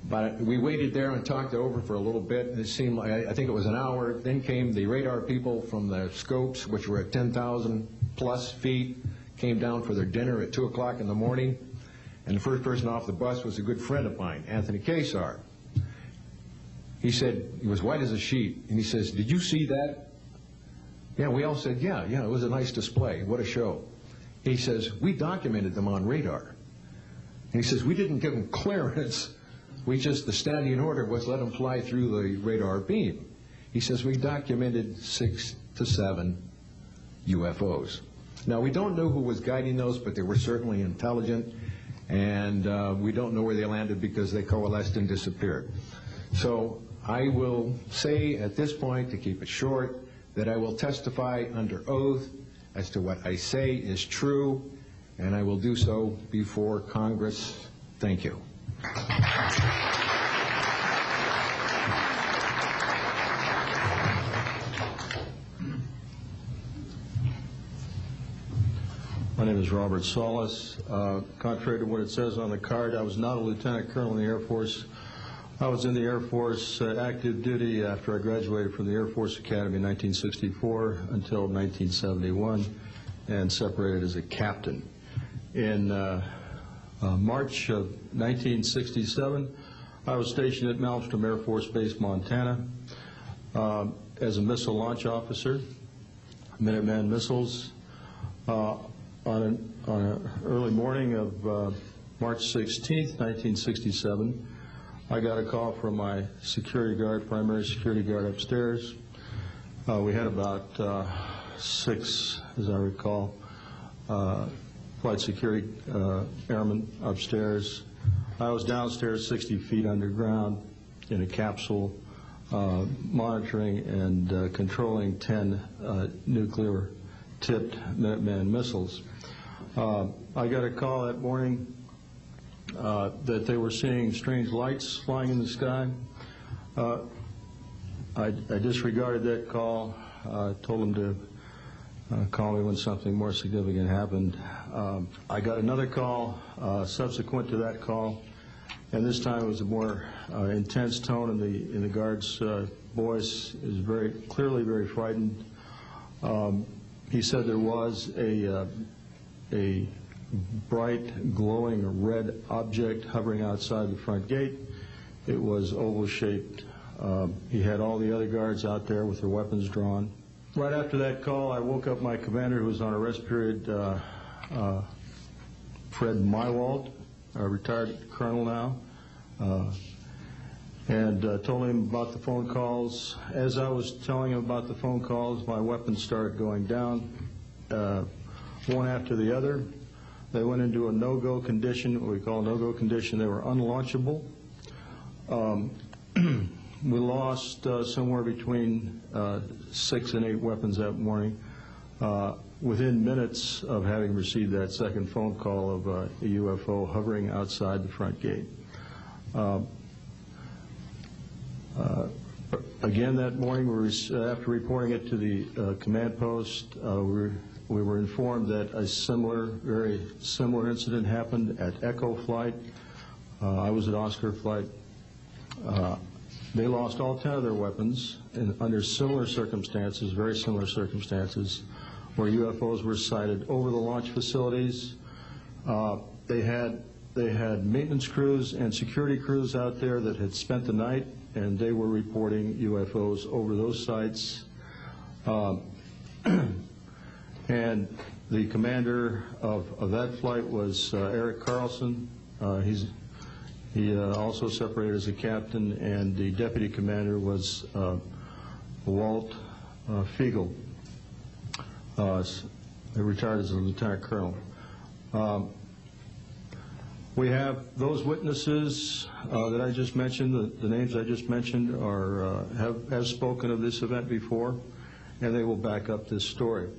But we waited there and talked over for a little bit, and it seemed like, I I think it was an hour. Then came the radar people from the scopes, which were at 10,000 plus feet, came down for their dinner at 2 o'clock in the morning. And the first person off the bus was a good friend of mine, Anthony Kesar. He said, he was white as a sheet, and he says, did you see that? Yeah, we all said, yeah, yeah, it was a nice display. What a show. He says, we documented them on radar. And he says, we didn't give them clearance. We just, the standing order was let them fly through the radar beam. He says, we documented six to seven UFOs. Now, we don't know who was guiding those, but they were certainly intelligent, and uh, we don't know where they landed because they coalesced and disappeared. So I will say at this point, to keep it short, that I will testify under oath as to what I say is true, and I will do so before Congress. Thank you. My name is Robert Salas. Uh, Contrary to what it says on the card, I was not a lieutenant colonel in the Air Force. I was in the Air Force uh, active duty after I graduated from the Air Force Academy in 1964 until 1971 and separated as a captain. In uh, uh, March of 1967, I was stationed at Malmstrom Air Force Base, Montana, uh, as a missile launch officer, Minuteman missiles. Uh, on an early morning of uh, March 16, 1967, I got a call from my security guard, primary security guard upstairs. Uh, We had about uh, six, as I recall, flight security airmen upstairs. I was downstairs 60 feet underground in a capsule, monitoring and controlling 10 uh, nuclear-tipped Minuteman missiles. Uh, I got a call that morning uh, that they were seeing strange lights flying in the sky. Uh, I disregarded that call, told them to call me when something more significant happened. Um, I got another call subsequent to that call, and this time it was a more intense tone in the in the guard's voice. It was very clearly very frightened. Um, He said there was a a bright, glowing red object hovering outside the front gate. It was oval-shaped. Um, He had all the other guards out there with their weapons drawn. Right after that call, I woke up my commander, who was on a rest period, uh, uh, Fred Meiwald, a retired colonel now, uh, and told him about the phone calls. As I was telling him about the phone calls, my weapons started going down, one after the other. They went into a no-go condition, what we call no-go condition. They were unlaunchable. Um, we lost uh, somewhere between uh, six and eight weapons that morning. Uh, Within minutes of having received that second phone call of a UFO hovering outside the front gate. Uh, Again, that morning, after reporting it to the command post, we we were informed that a similar, very similar incident happened at Echo Flight. Uh, I was at Oscar Flight. Uh, They lost all 10 of their weapons in- under similar circumstances, very similar circumstances, where UFOs were sighted over the launch facilities. Uh, They had, they had maintenance crews and security crews out there that had spent the night, and they were reporting UFOs over those sites. And the commander of, of that flight was uh, Eric Carlson. Uh, He's, he uh, also separated as a captain, and the deputy commander was uh, Walt uh, Figel. Uh, retired as a lieutenant colonel. Um, We have those witnesses uh, that I just mentioned, the the names I just mentioned are, have have spoken of this event before, and they will back up this story.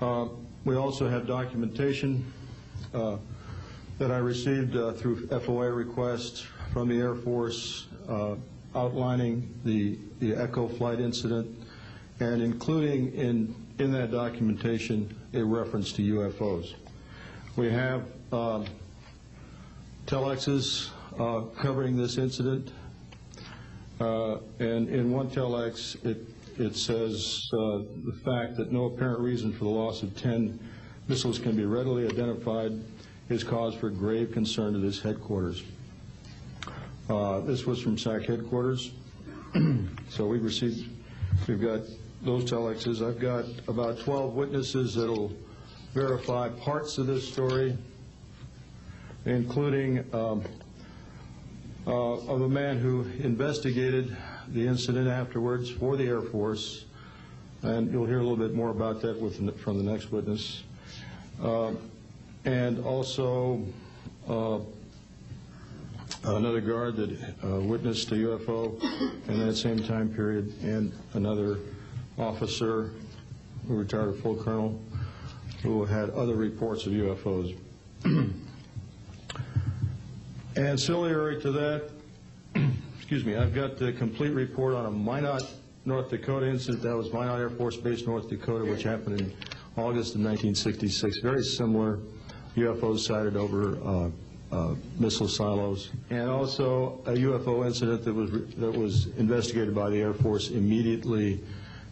Uh, We also have documentation uh, that I received uh, through FOA requests from the Air Force outlining the Echo flight incident and including in, in that documentation a reference to UFOs. We have um, telexes covering this incident, and in one telex, it, it says uh, the fact that no apparent reason for the loss of 10 missiles can be readily identified is cause for grave concern to this headquarters. Uh, This was from SAC headquarters. So we've received, we've got those telexes. I've got about 12 witnesses that'll verify parts of this story, including um, uh, of a man who investigated the incident afterwards for the Air Force, and you'll hear a little bit more about that with, from the next witness. Uh, And also uh, another guard that uh, witnessed a UFO in that same time period, and another officer who retired a full colonel who had other reports of UFOs. And ancillary to that, excuse me, I've got the complete report on a Minot, North Dakota incident. That was Minot Air Force Base, North Dakota, which happened in August of 1966. Very similar UFOs sighted over uh, uh, missile silos. And also a UFO incident that was, that was investigated by the Air Force immediately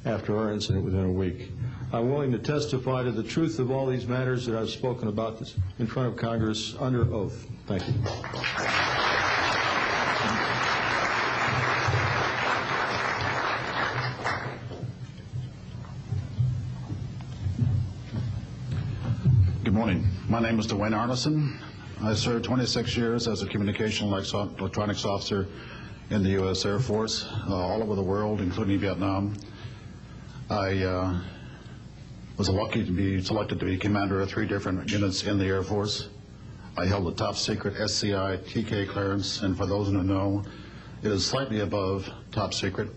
after our incident within a week. I'm willing to testify to the truth of all these matters that I've spoken about this in front of Congress under oath. Thank you. My name is Dwynne Arneson. I served 26 years as a communication electronics officer in the U.S. Air Force, uh, all over the world, including Vietnam. I uh, was lucky to be selected to be commander of three different units in the Air Force. I held the top secret SCI TK clearance, and for those who know, it is slightly above top secret.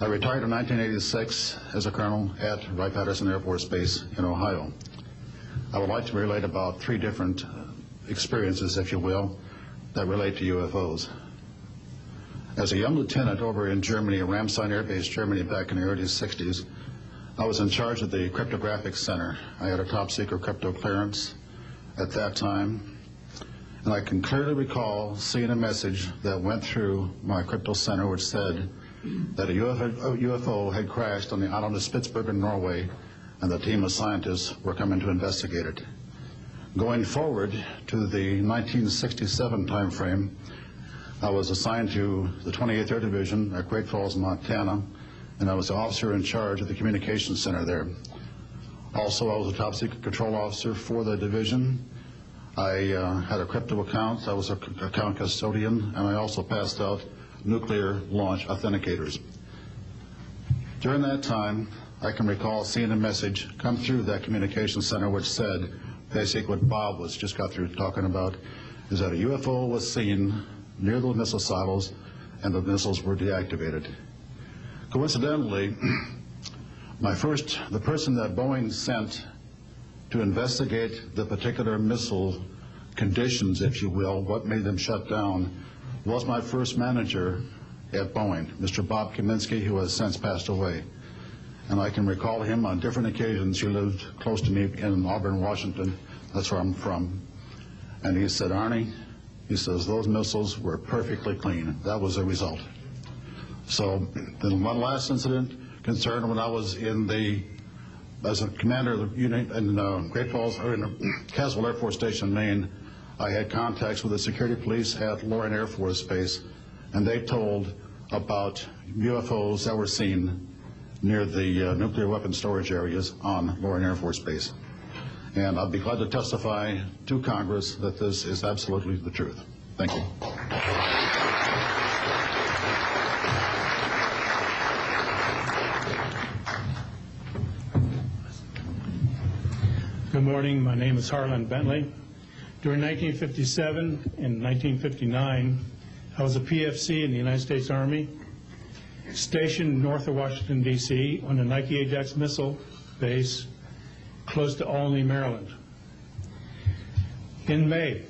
I retired in 1986 as a colonel at Wright-Patterson Air Force Base in Ohio. I would like to relate about three different uh, experiences, if you will, that relate to UFOs. As a young lieutenant over in Germany, Ramstein Air Base, Germany, back in the early 60s, I was in charge of the cryptographic center. I had a top secret crypto clearance at that time, and I can clearly recall seeing a message that went through my crypto center which said that a UFO, a UFO had crashed on the island of Spitsbergen, Norway, and the team of scientists were coming to investigate it. Going forward to the 1967 timeframe, I was assigned to the 28th Air Division at Great Falls, Montana, and I was the officer in charge of the communications center there. Also, I was a top secret control officer for the division. I uh, had a crypto account. I was a account custodian, and I also passed out nuclear launch authenticators. During that time, I can recall seeing a message come through that communication center which said, basically what Bob was just got through talking about, is that a UFO was seen near the missile silos and the missiles were deactivated. Coincidentally, my first, the person that Boeing sent to investigate the particular missile conditions, if you will, what made them shut down, was my first manager at Boeing, Mr. Bob Kaminski, who has since passed away. And I can recall him on different occasions. He lived close to me in Auburn, Washington. That's where I'm from. And he said, Arnie, he says, those missiles were perfectly clean. That was the result. So then one last incident concerned when I was in the, as a commander of the unit in uh, Great Falls, or in Caswell Air Force Station, Maine, I had contacts with the security police at Loring Air Force Base, and they told about UFOs that were seen near the uh, nuclear weapon storage areas on Loring Air Force Base. And I'll be glad to testify to Congress that this is absolutely the truth. Thank you. Good morning. My name is Harlan Bentley. During 1957 and 1959, I was a PFC in the United States Army, stationed north of Washington, D.C., on the Nike Ajax missile base close to Olney, Maryland. In May,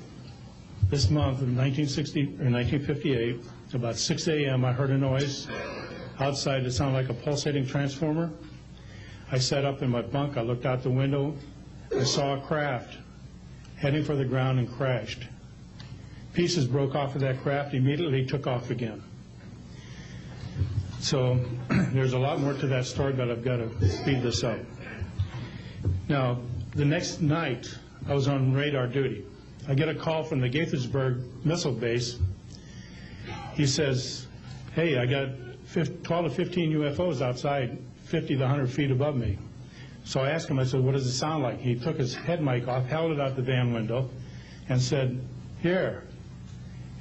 this month of 1960 or 1958, about 6 a.m., I heard a noise outside that sounded like a pulsating transformer. I sat up in my bunk. I looked out the window. I saw a craft heading for the ground and crashed. Pieces broke off of that craft, immediately took off again. So there's a lot more to that story, but I've got to speed this up. Now, the next night, I was on radar duty. I get a call from the Gaithersburg missile base. He says, hey, I got 12 to 15 UFOs outside, 50 to 100 feet above me. So I asked him, I said, what does it sound like? He took his head mic off, held it out the van window, and said, here.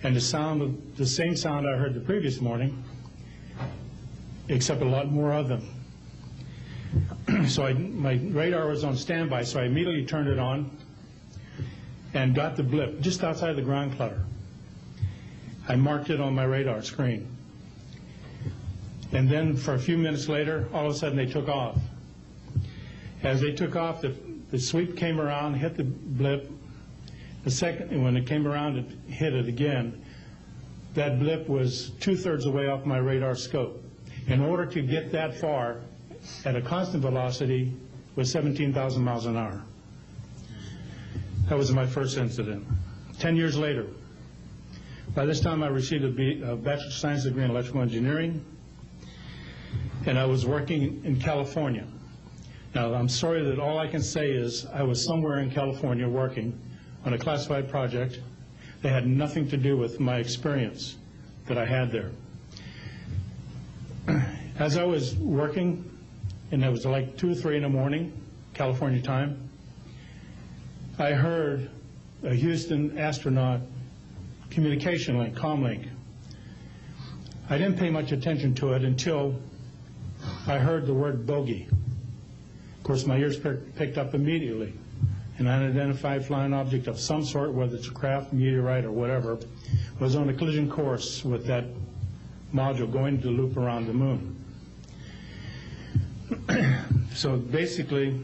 And the sound, of the same sound I heard the previous morning, except a lot more of them. so I, my radar was on standby, so I immediately turned it on and got the blip just outside the ground clutter. I marked it on my radar screen. And then for a few minutes later, all of a sudden they took off. As they took off, the, the sweep came around, hit the blip. The second, when it came around, it hit it again. That blip was two-thirds away off my radar scope. In order to get that far at a constant velocity was 17,000 miles an hour. That was my first incident. Ten years later, by this time I received a, B, a Bachelor of Science degree in Electrical Engineering, and I was working in California. Now, I'm sorry that all I can say is I was somewhere in California working on a classified project that had nothing to do with my experience that I had there. As I was working, and it was like 2 or 3 in the morning, California time, I heard a Houston astronaut communication link, comlink. I didn't pay much attention to it until I heard the word bogey. Of course, my ears picked up immediately. An unidentified flying object of some sort, whether it's a craft, meteorite, or whatever, was on a collision course with that module going to loop around the moon. so basically,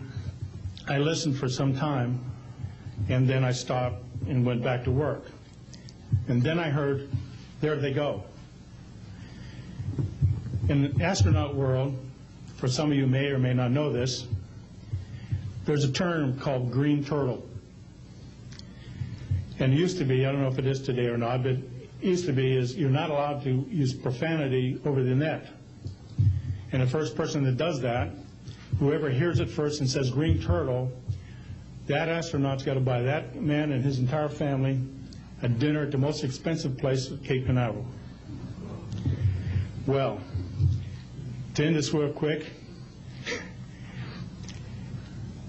I listened for some time, and then I stopped and went back to work. And then I heard, there they go. In the astronaut world, for some of you may or may not know this, there's a term called green turtle. And it used to be, I don't know if it is today or not, but it used to be is you're not allowed to use profanity over the net. And the first person that does that, whoever hears it first and says green turtle, that astronaut's got to buy that man and his entire family a dinner at the most expensive place at Cape Canaveral. Well, to end this real quick,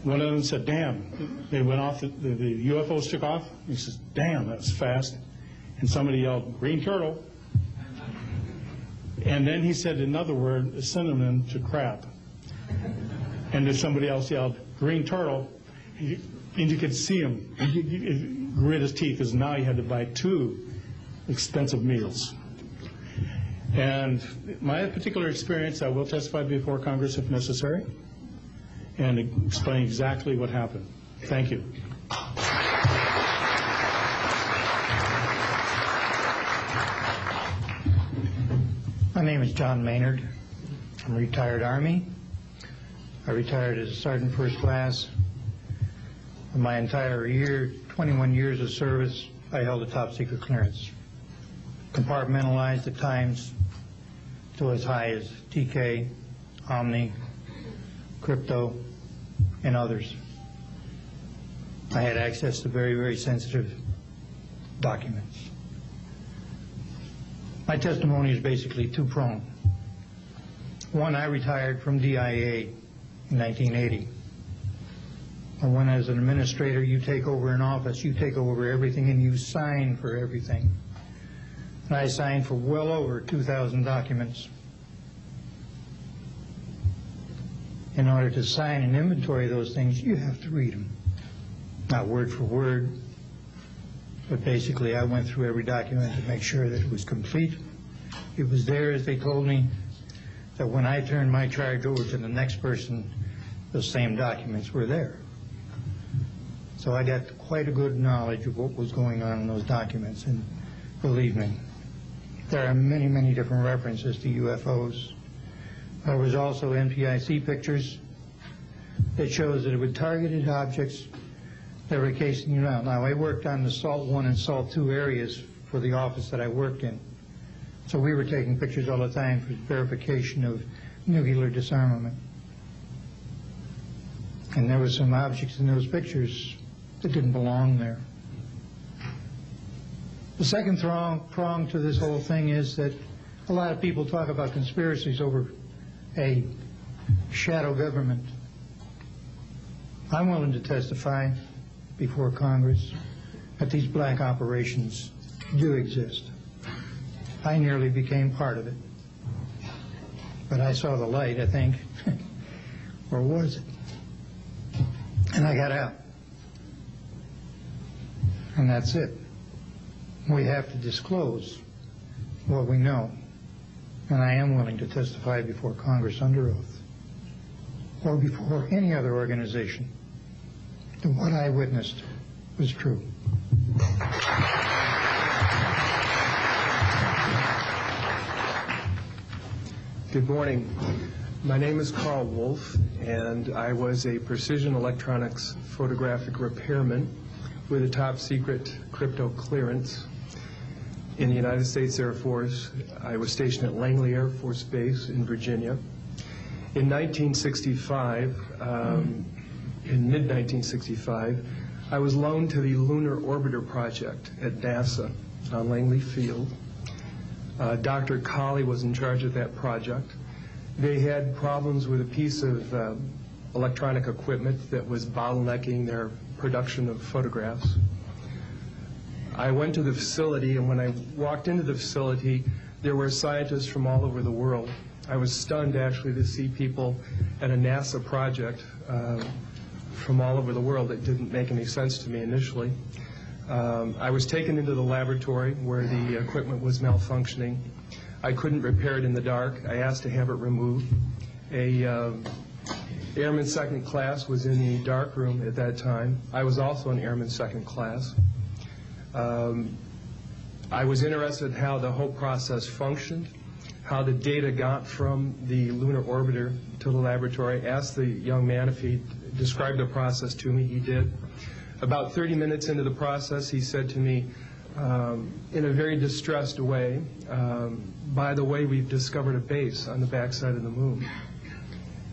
one of them said, damn. They went off, the, the, the UFOs took off. He says, damn, that's fast. And somebody yelled, green turtle. And then he said another word, a synonym to crap. And then somebody else yelled, green turtle. And you could see him grit his teeth because now he had to buy two expensive meals. And my particular experience, I will testify before Congress if necessary and explain exactly what happened. Thank you. My name is John Maynard. I'm retired Army. I retired as a Sergeant First Class. In my entire year, 21 years of service, I held a top secret clearance. Compartmentalized at times to as high as TK, Omni, Crypto, and others. I had access to very, very sensitive documents. My testimony is basically two-pronged. One, I retired from DIA in 1980. And when as an administrator, you take over an office, you take over everything and you sign for everything. And I signed for well over 2,000 documents. In order to sign and inventory of those things, you have to read them. Not word for word, but basically I went through every document to make sure that it was complete. It was there, as they told me, that when I turned my charge over to the next person, those same documents were there. So I got quite a good knowledge of what was going on in those documents, and believe me, there are many, many different references to UFOs. There was also NPIC pictures that shows that it would targeted objects that were casing you out. Now, I worked on the SALT 1 and SALT 2 areas for the office that I worked in. So we were taking pictures all the time for verification of nuclear disarmament. And there were some objects in those pictures that didn't belong there. The second throng, prong to this whole thing is that a lot of people talk about conspiracies over a shadow government. I'm willing to testify before Congress that these black operations do exist. I nearly became part of it. But I saw the light, I think. or was it? And I got out. And that's it. We have to disclose what we know. And I am willing to testify before Congress under oath or before any other organization that what I witnessed was true. Good morning. My name is Karl Wolfe, and I was a precision electronics photographic repairman with a top secret crypto clearance in the United States Air Force. I was stationed at Langley Air Force Base in Virginia. In 1965, um, in mid 1965, I was loaned to the Lunar Orbiter Project at NASA on Langley Field. Uh, Dr. Colley was in charge of that project. They had problems with a piece of uh, electronic equipment that was bottlenecking their production of photographs. I went to the facility, and when I walked into the facility, there were scientists from all over the world. I was stunned actually to see people at a NASA project uh, from all over the world. It didn't make any sense to me initially. Um, I was taken into the laboratory where the equipment was malfunctioning. I couldn't repair it in the dark. I asked to have it removed. A uh, airman second class was in the dark room at that time. I was also an airman second class. Um, I was interested in how the whole process functioned, how the data got from the lunar orbiter to the laboratory. Asked the young man if he described the process to me. He did. About 30 minutes into the process, he said to me, um, in a very distressed way, um, by the way, we've discovered a base on the backside of the moon.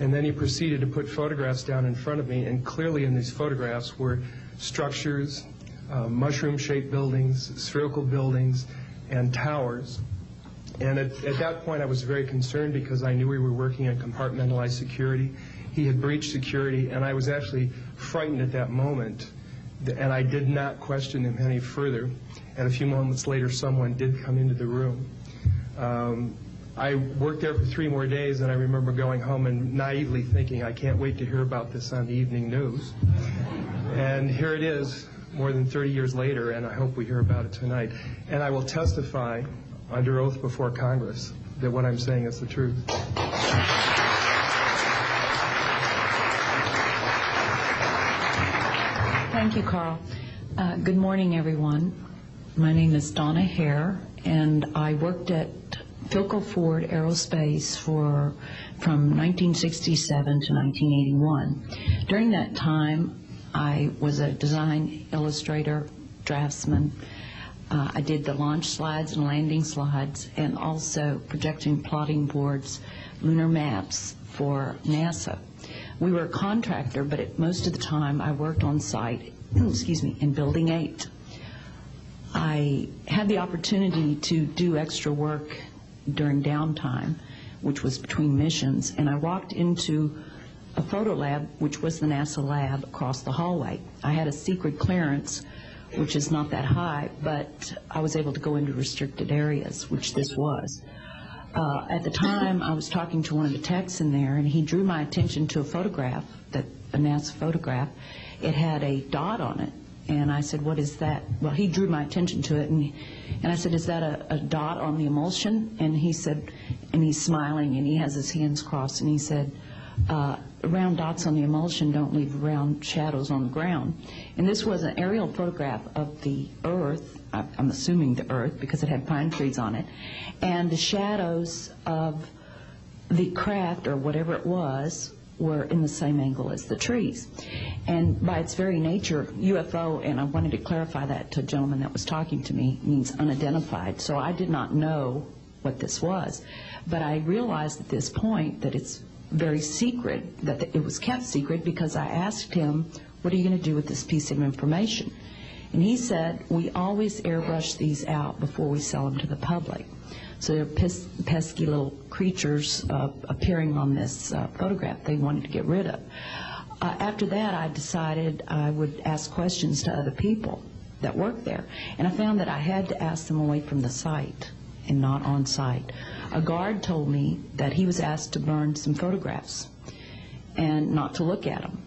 And then he proceeded to put photographs down in front of me, and clearly in these photographs were structures, uh, mushroom-shaped buildings, spherical buildings, and towers. And at, at that point, I was very concerned because I knew we were working on compartmentalized security. He had breached security, and I was actually frightened at that moment and I did not question him any further. And a few moments later, someone did come into the room. Um, I worked there for three more days, and I remember going home and naively thinking, I can't wait to hear about this on the evening news. And here it is, more than 30 years later, and I hope we hear about it tonight. And I will testify under oath before Congress that what I'm saying is the truth. Thank you, Karl. Uh, Good morning, everyone. My name is Donna Hare, and I worked at Philco Ford Aerospace for, from 1967 to 1981. During that time, I was a design illustrator, draftsman. Uh, I did the launch slides and landing slides, and also projecting plotting boards, lunar maps for NASA. We were a contractor, but at most of the time, I worked on site, excuse me, in Building 8. I had the opportunity to do extra work during downtime, which was between missions, and I walked into a photo lab, which was the NASA lab across the hallway. I had a secret clearance, which is not that high, but I was able to go into restricted areas, which this was. Uh, At the time, I was talking to one of the techs in there, and he drew my attention to a photograph, that, a NASA photograph. It had a dot on it, and I said, what is that? Well, he drew my attention to it, and, and I said, is that a, a dot on the emulsion? And he said, and he's smiling, and he has his hands crossed, and he said, uh, round dots on the emulsion don't leave round shadows on the ground. And this was an aerial photograph of the Earth, I'm assuming the Earth, because it had pine trees on it, and the shadows of the craft, or whatever it was, were in the same angle as the trees. And by its very nature, UFO, and I wanted to clarify that to a gentleman that was talking to me, means unidentified. So I did not know what this was. But I realized at this point that it's very secret, that it was kept secret because I asked him, what are you going to do with this piece of information? And he said, we always airbrush these out before we sell them to the public. So they're pes- pesky little creatures uh, appearing on this uh, photograph they wanted to get rid of. Uh, After that, I decided I would ask questions to other people that worked there. And I found that I had to ask them away from the site and not on site. A guard told me that he was asked to burn some photographs and not to look at them.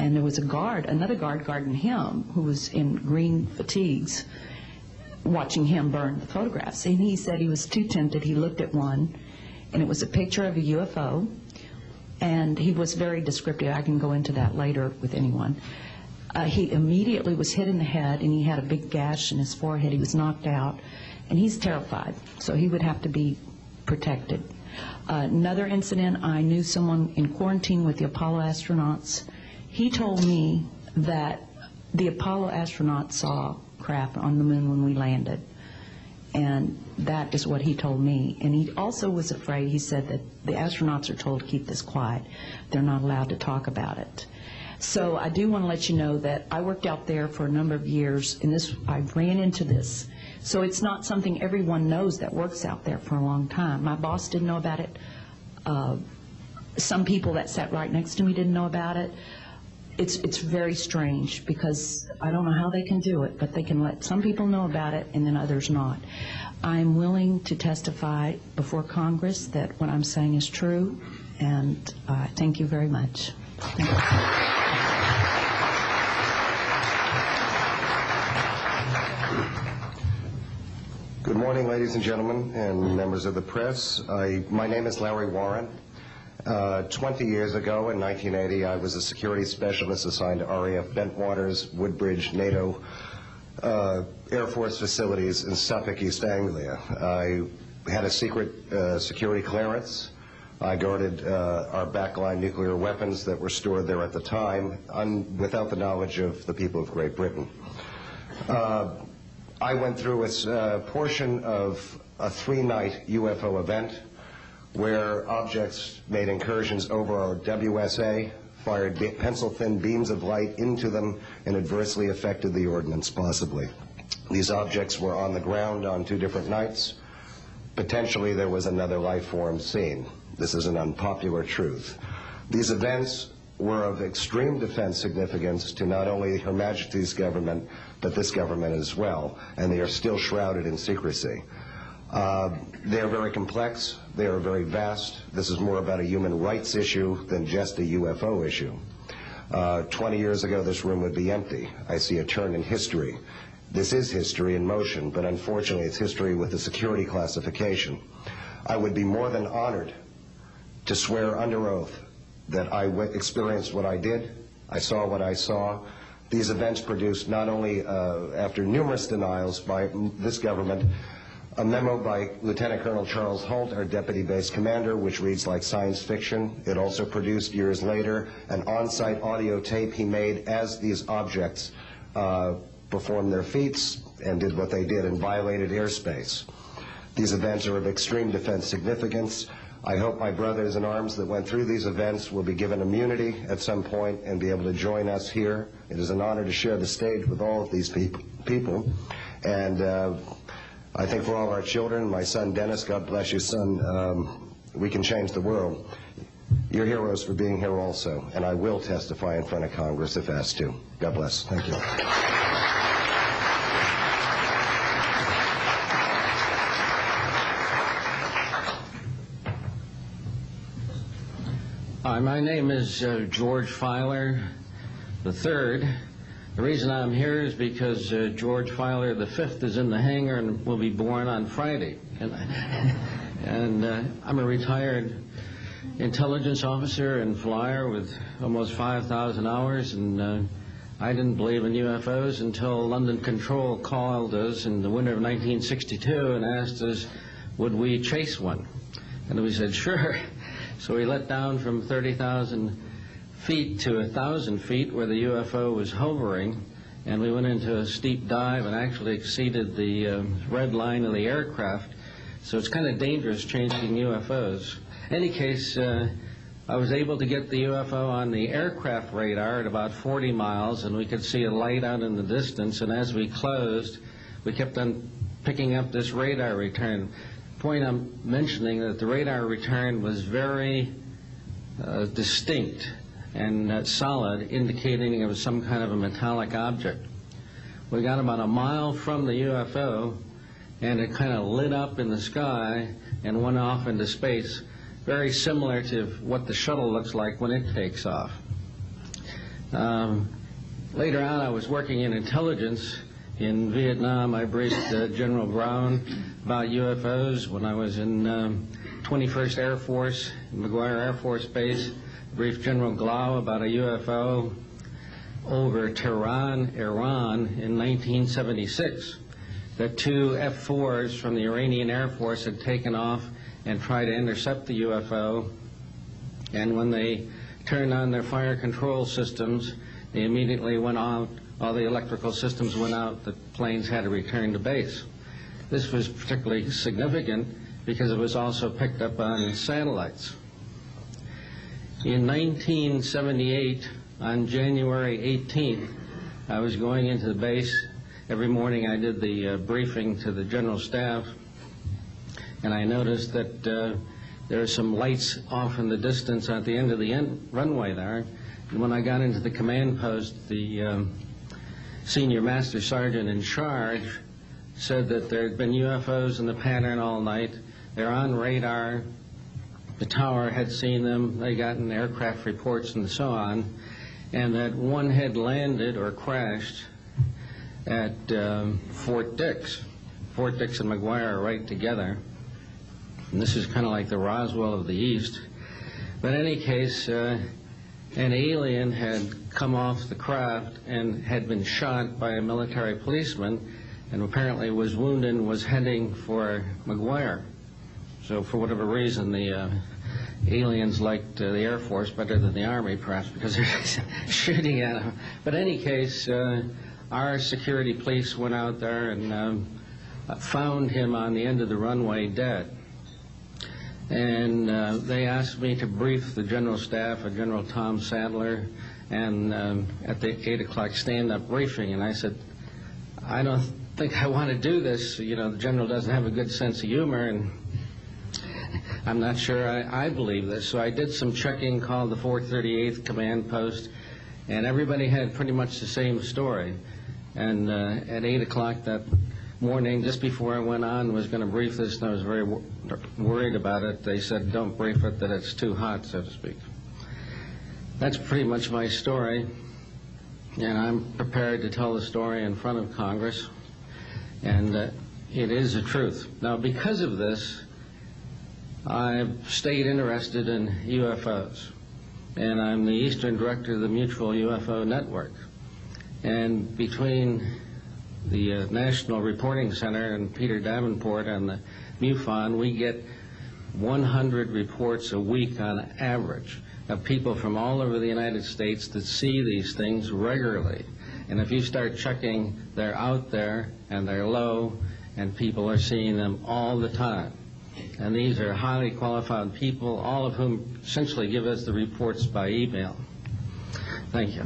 And there was a guard, another guard guarding him, who was in green fatigues, watching him burn the photographs. And he said he was too tempted. He looked at one, and it was a picture of a UFO. And he was very descriptive. I can go into that later with anyone. Uh, he immediately was hit in the head, and he had a big gash in his forehead. He was knocked out, and he's terrified. So he would have to be protected. Uh, another incident, I knew someone in quarantine with the Apollo astronauts. He told me that the Apollo astronauts saw craft on the moon when we landed. And that is what he told me. And he also was afraid, he said that the astronauts are told to keep this quiet. They're not allowed to talk about it. So I do want to let you know that I worked out there for a number of years, and this, I ran into this. So it's not something everyone knows that works out there for a long time. My boss didn't know about it. Uh, Some people that sat right next to me didn't know about it. It's, it's very strange because I don't know how they can do it, but they can let some people know about it and then others not. I'm willing to testify before Congress that what I'm saying is true, and uh, thank you very much. Good morning, ladies and gentlemen, and members of the press. I, my name is Larry Warren. Uh, 20 years ago, in 1980, I was a security specialist assigned to RAF Bentwaters, Woodbridge, NATO uh, Air Force facilities in Suffolk, East Anglia. I had a secret uh, security clearance. I guarded uh, our backline nuclear weapons that were stored there at the time without the knowledge of the people of Great Britain. Uh, I went through a portion of a three-night UFO event where objects made incursions over our WSA, fired pencil-thin beams of light into them, and adversely affected the ordnance possibly. These objects were on the ground on two different nights. Potentially, there was another life form seen. This is an unpopular truth. These events were of extreme defense significance to not only Her Majesty's government, but this government as well, and they are still shrouded in secrecy. Uh, They are very complex, they are very vast. This is more about a human rights issue than just a UFO issue. Uh, 20 years ago, this room would be empty. I see a turn in history. This is history in motion, but unfortunately, it's history with a security classification. I would be more than honored to swear under oath that I experienced what I did, I saw what I saw. These events produced not only, uh, after numerous denials by this government, a memo by Lieutenant Colonel Charles Halt, our deputy base commander, which reads like science fiction. It also produced, years later, an on-site audio tape he made as these objects uh, performed their feats and did what they did and violated airspace. These events are of extreme defense significance. I hope my brothers in arms that went through these events will be given immunity at some point and be able to join us here. It is an honor to share the stage with all of these peop- people. And uh, I think for all our children, my son Dennis, God bless you, son, um, we can change the world. You're heroes for being here also, and I will testify in front of Congress if asked to. God bless. Thank you. Hi, my name is uh, George Filer III. The reason I'm here is because uh, George Filer V is in the hangar and will be born on Friday. And, and uh, I'm a retired intelligence officer and flyer with almost 5,000 hours, and uh, I didn't believe in UFOs until London Control called us in the winter of 1962 and asked us, would we chase one? And we said, sure. So we let down from 30,000 feet to a 1,000 feet where the UFO was hovering, and we went into a steep dive and actually exceeded the um, red line of the aircraft. So it's kind of dangerous chasing UFOs. Any case, uh, I was able to get the UFO on the aircraft radar at about 40 miles, and we could see a light out in the distance. And as we closed, we kept on picking up this radar return. Point I'm mentioning that the radar return was very uh, distinct and uh, solid, indicating it was some kind of a metallic object. We got about a mile from the UFO, and it kind of lit up in the sky and went off into space, very similar to what the shuttle looks like when it takes off. Um, later on, I was working in intelligence in Vietnam. I briefed uh, General Brown about UFOs when I was in um, 21st Air Force, McGuire Air Force Base. Briefed General Glau about a UFO over Tehran, Iran in 1976 The two F-4s from the Iranian Air Force had taken off and tried to intercept the UFO. And when they turned on their fire control systems, they immediately went out. All the electrical systems went out. The planes had to return to base. This was particularly significant because it was also picked up on satellites. In 1978, on January 18th, I was going into the base. Every morning I did the uh, briefing to the general staff, and I noticed that uh, there are some lights off in the distance at the end of the runway there. And when I got into the command post, the um, senior master sergeant in charge said that there had been UFOs in the pattern all night. They're on radar. The tower had seen them. They gotten aircraft reports and so on. And that one had landed or crashed at um, Fort Dix. Fort Dix and McGuire are right together. And this is kind of like the Roswell of the East. But in any case, uh, an alien had come off the craft and had been shot by a military policeman and apparently was wounded and was heading for McGuire. So for whatever reason, the uh, aliens liked uh, the Air Force better than the Army, perhaps because they're shooting at them. But in any case, uh, our security police went out there and um, found him on the end of the runway dead. And uh, they asked me to brief the general staff, uh, General Tom Sadler, and um, at the 8 o'clock stand-up briefing, and I said, I don't think I want to do this. You know, the general doesn't have a good sense of humor, and I'm not sure I, I believe this. So I did some checking, called the 438th Command Post, and everybody had pretty much the same story. And uh, at 8 o'clock that morning, just before I went on, was going to brief this, and I was very wor- worried about it. They said, don't brief it, that it's too hot, so to speak. That's pretty much my story, and I'm prepared to tell the story in front of Congress, and uh, it is the truth. Now, because of this, I've stayed interested in UFOs, and I'm the Eastern Director of the Mutual UFO Network. And between the uh, National Reporting Center and Peter Davenport and the MUFON, we get 100 reports a week on average of people from all over the United States that see these things regularly. And if you start checking, they're out there and they're low, and people are seeing them all the time. And these are highly qualified people, all of whom essentially give us the reports by email. Thank you.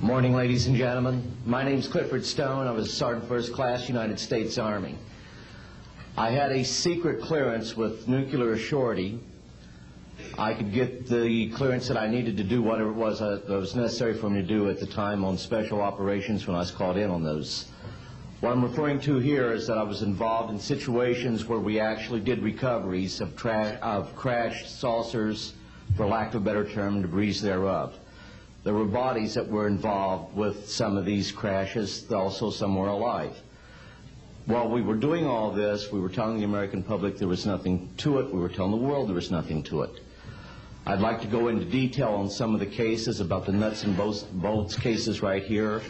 Morning, ladies and gentlemen. My name is Clifford Stone. I was Sergeant First Class, United States Army. I had a secret clearance with nuclear assurity. I could get the clearance that I needed to do whatever it was that was necessary for me to do at the time on special operations when I was called in on those. What I'm referring to here is that I was involved in situations where we actually did recoveries of, of crashed saucers, for lack of a better term, debris thereof. There were bodies that were involved with some of these crashes, also some were alive. While we were doing all this, we were telling the American public there was nothing to it. We were telling the world there was nothing to it. I'd like to go into detail on some of the cases about the nuts and bolts, cases right here,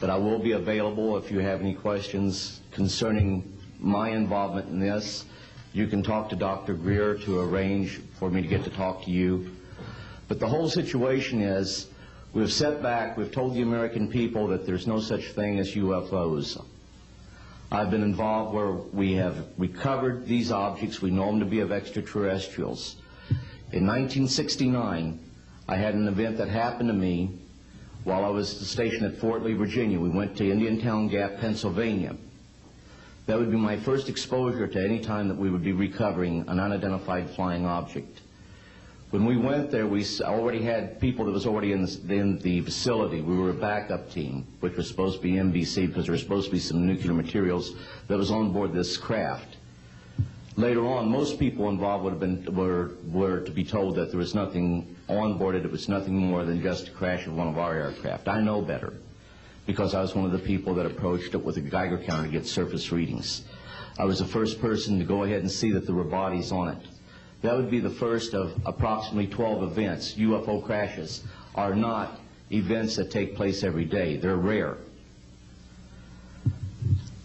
but I will be available if you have any questions concerning my involvement in this. You can talk to Dr. Greer to arrange for me to get to talk to you. But the whole situation is We've set back, we've told the American people that there's no such thing as UFOs. I've been involved where we have recovered these objects. We know them to be of extraterrestrials. In 1969, I had an event that happened to me while I was stationed at Fort Lee, Virginia. We went to Indiantown Gap, Pennsylvania. That would be my first exposure to any time that we would be recovering an unidentified flying object. When we went there, we already had people that was already in the, in the facility. We were a backup team, which was supposed to be NBC because there was supposed to be some nuclear materials that was on board this craft. Later on, most people involved would have been were were to be told that there was nothing on board it. It was nothing more than just a crash of one of our aircraft. I know better because I was one of the people that approached it with a Geiger counter to get surface readings. I was the first person to go ahead and see that there were bodies on it. That would be the first of approximately 12 events. UFO crashes are not events that take place every day. They're rare.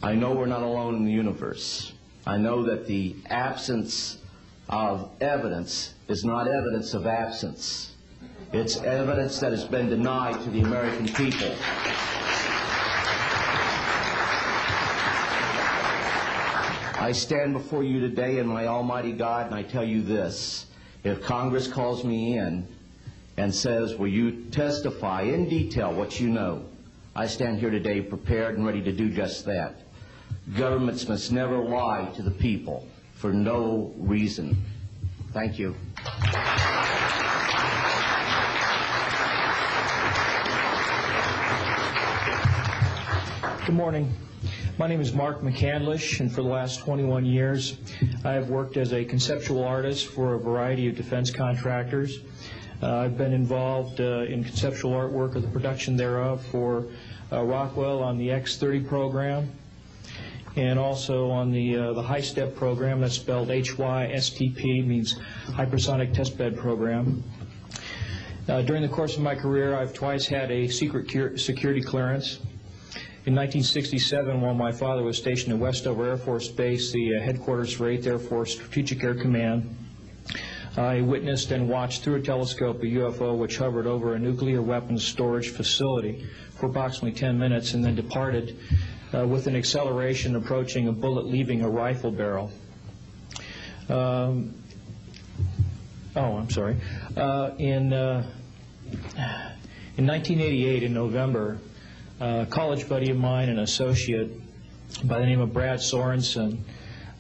I know we're not alone in the universe. I know that the absence of evidence is not evidence of absence. It's evidence that has been denied to the American people. I stand before you today in my almighty God, and I tell you this. If Congress calls me in and says, will you testify in detail what you know, I stand here today prepared and ready to do just that. Governments must never lie to the people for no reason. Thank you. Good morning. My name is Mark McCandlish, and for the last 21 years, I have worked as a conceptual artist for a variety of defense contractors. Uh, I've been involved uh, in conceptual artwork or the production thereof for uh, Rockwell on the X-30 program, and also on the uh, the HITEP program. That's spelled H-Y-S-T-P, means Hypersonic Testbed Program. Uh, during the course of my career, I've twice had a secret security clearance. In 1967, while my father was stationed at Westover Air Force Base, the uh, headquarters for 8th Air Force Strategic Air Command, I witnessed and watched through a telescope a UFO which hovered over a nuclear weapons storage facility for approximately 10 minutes and then departed uh, with an acceleration approaching a bullet leaving a rifle barrel. Um, oh, I'm sorry. Uh, in, uh, in 1988, in November, a college buddy of mine, an associate by the name of Brad Sorensen,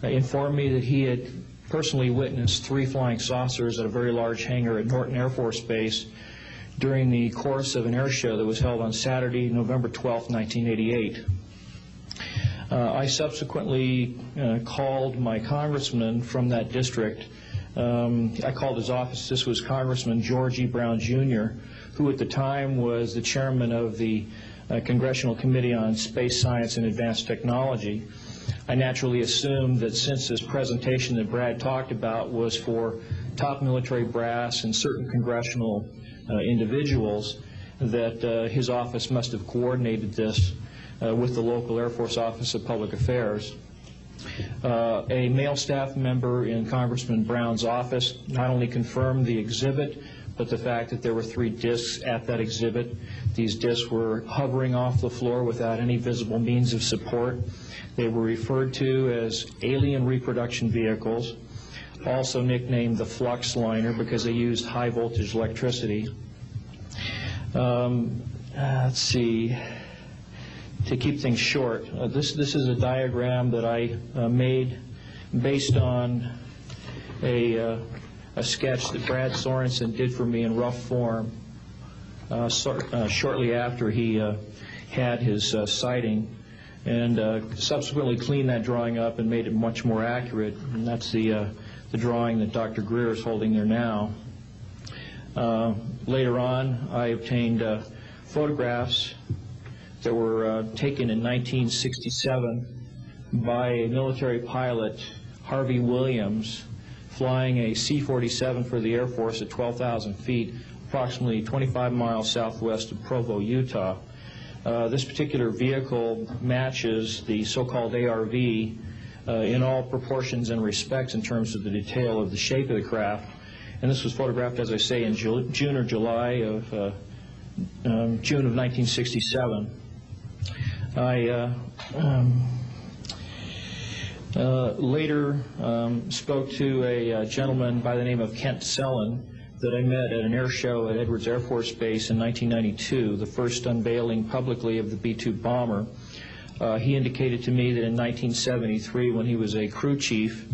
uh, informed me that he had personally witnessed three flying saucers at a very large hangar at Norton Air Force Base during the course of an air show that was held on Saturday, November 12, 1988. Uh, I subsequently uh, called my congressman from that district. Um, I called his office. This was Congressman George E. Brown, Jr., who at the time was the chairman of the uh, Congressional Committee on Space Science and Advanced Technology. I naturally assumed that since this presentation that Brad talked about was for top military brass and certain congressional uh, individuals, that uh, his office must have coordinated this with the local Air Force Office of Public Affairs. Uh, a male staff member in Congressman Brown's office not only confirmed the exhibit, but the fact that there were three discs at that exhibit. These discs were hovering off the floor without any visible means of support. They were referred to as alien reproduction vehicles, also nicknamed the flux liner because they used high voltage electricity. Um, uh, let's see to keep things short, uh, this, this is a diagram that I uh, made based on a, uh, a sketch that Brad Sorensen did for me in rough form uh, uh, shortly after he uh, had his sighting and subsequently cleaned that drawing up and made it much more accurate. And that's the, the drawing that Dr. Greer is holding there now. later on, I obtained photographs that were uh, taken in 1967 by a military pilot, Harvey Williams, flying a C-47 for the Air Force at 12,000 feet, approximately 25 miles southwest of Provo, Utah. Uh, this particular vehicle matches the so-called ARV uh, in all proportions and respects in terms of the detail of the shape of the craft. And this was photographed, as I say, in Ju June or July of uh, um, June of 1967. I uh, um, uh, later um, spoke to a uh, gentleman by the name of Kent Sellen that I met at an air show at Edwards Air Force Base in 1992, the first unveiling publicly of the B-2 bomber. Uh, he indicated to me that in 1973, when he was a crew chief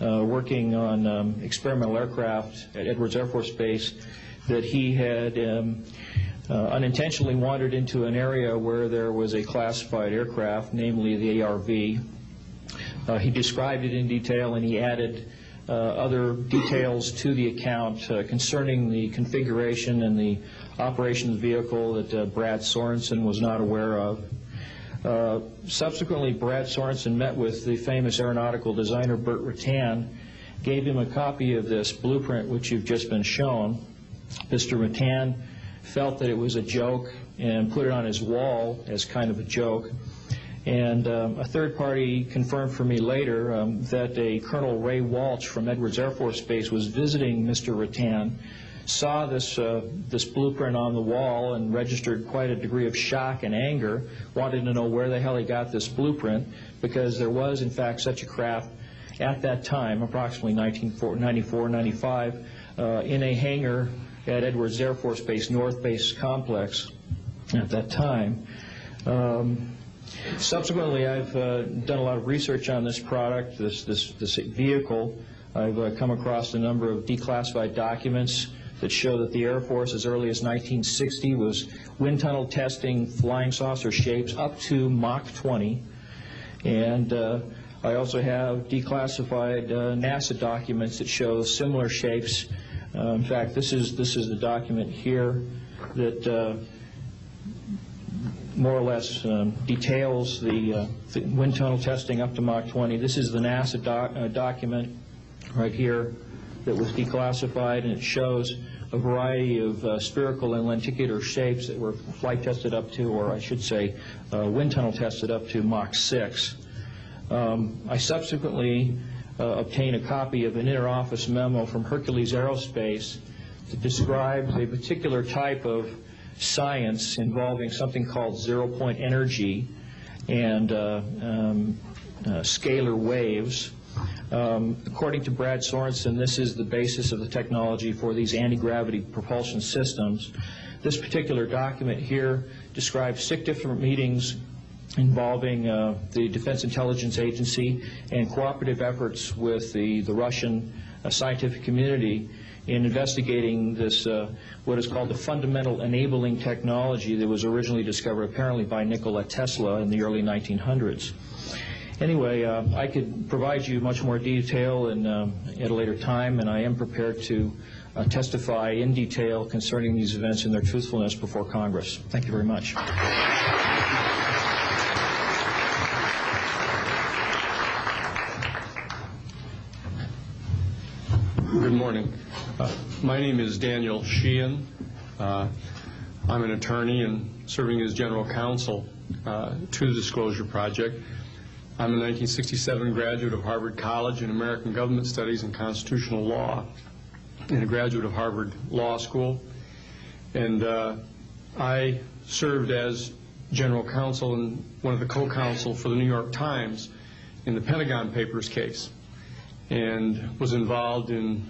uh, working on um, experimental aircraft at Edwards Air Force Base, that he had um, uh, unintentionally wandered into an area where there was a classified aircraft, namely the ARV. Uh, he described it in detail and he added uh, other details to the account uh, concerning the configuration and the operation of the vehicle that uh, Brad Sorensen was not aware of. Uh, subsequently, Brad Sorensen met with the famous aeronautical designer Burt Rutan, gave him a copy of this blueprint which you've just been shown. Mr. Rutan felt that it was a joke and put it on his wall as kind of a joke. And um, a third party confirmed for me later um, that a Colonel Ray Walsh from Edwards Air Force Base was visiting Mr. Rutan, saw this, uh, this blueprint on the wall and registered quite a degree of shock and anger, wanted to know where the hell he got this blueprint, because there was, in fact, such a craft at that time, approximately 1994, 95, uh, in a hangar at Edwards Air Force Base North Base Complex at that time. Um, subsequently, I've uh, done a lot of research on this product, this, this, this vehicle. I've uh, come across a number of declassified documents that show that the Air Force, as early as 1960, was wind tunnel testing flying saucer shapes up to Mach 20. And uh, I also have declassified uh, NASA documents that show similar shapes uh, in fact, this is this is the document here that uh, more or less um, details the, uh, the, wind tunnel testing up to Mach 20. This is the NASA doc, uh, document right here that was declassified, and it shows a variety of uh, spherical and lenticular shapes that were flight tested up to, or I should say, uh, wind tunnel tested up to Mach 6. Um, I subsequently obtain a copy of an interoffice memo from Hercules Aerospace that describes a particular type of science involving something called zero-point energy and uh, um, uh, scalar waves. Um, according to Brad Sorensen, this is the basis of the technology for these anti-gravity propulsion systems. This particular document here describes six different meetings involving uh, the Defense Intelligence Agency and cooperative efforts with the, the Russian uh, scientific community in investigating this, uh, what is called the fundamental enabling technology that was originally discovered apparently by Nikola Tesla in the early 1900s. Anyway, uh, I could provide you much more detail in, um, at a later time, and I am prepared to uh, testify in detail concerning these events and their truthfulness before Congress. Thank you very much. Morning. Uh, My name is Daniel Sheehan. Uh, I'm an attorney and serving as general counsel uh, to the Disclosure Project. I'm a 1967 graduate of Harvard College in American Government Studies and Constitutional Law and a graduate of Harvard Law School. And I served as general counsel and one of the co-counsel for the New York Times in the Pentagon Papers case and was involved in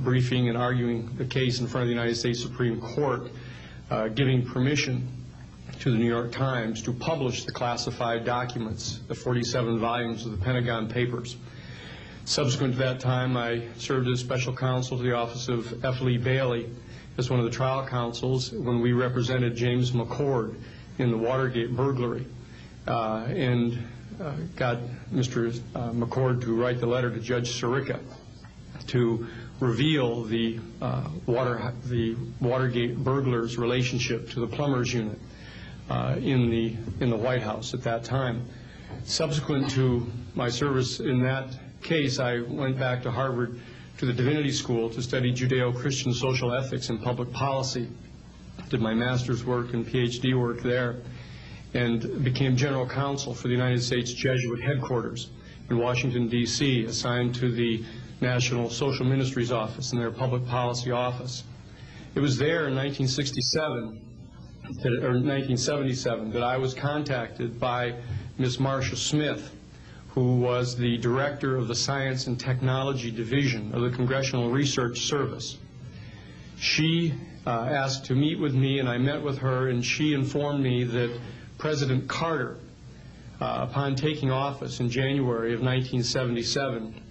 briefing and arguing the case in front of the United States Supreme Court, uh, giving permission to the New York Times to publish the classified documents, the 47 volumes of the Pentagon Papers. Subsequent to that time, I served as special counsel to the office of F. Lee Bailey as one of the trial counsels when we represented James McCord in the Watergate burglary. Uh, and uh, got Mr. uh, McCord to write the letter to Judge Sirica to reveal the uh, water the Watergate burglars' relationship to the plumbers unit uh, in the in the White House at that time. Subsequent to my service in that case, I went back to Harvard to the Divinity School to study Judeo-Christian social ethics and public policy. Did my master's work and PhD work there and became general counsel for the United States Jesuit headquarters in Washington, D.C., assigned to the National Social Ministries Office and their public policy office. It was there in 1967, that, or 1977, that I was contacted by Ms. Marcia Smith, who was the director of the Science and Technology Division of the Congressional Research Service. She uh, asked to meet with me, and I met with her, and she informed me that President Carter, uh, upon taking office in January of 1977,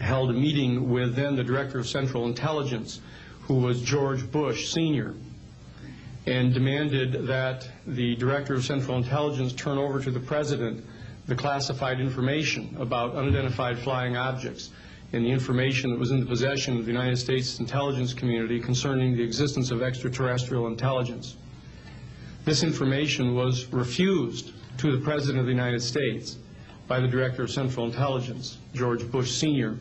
held a meeting with then the Director of Central Intelligence, who was George Bush Sr., and demanded that the Director of Central Intelligence turn over to the President the classified information about unidentified flying objects and the information that was in the possession of the United States intelligence community concerning the existence of extraterrestrial intelligence. This information was refused to the President of the United States by the Director of Central Intelligence, George Bush Sr.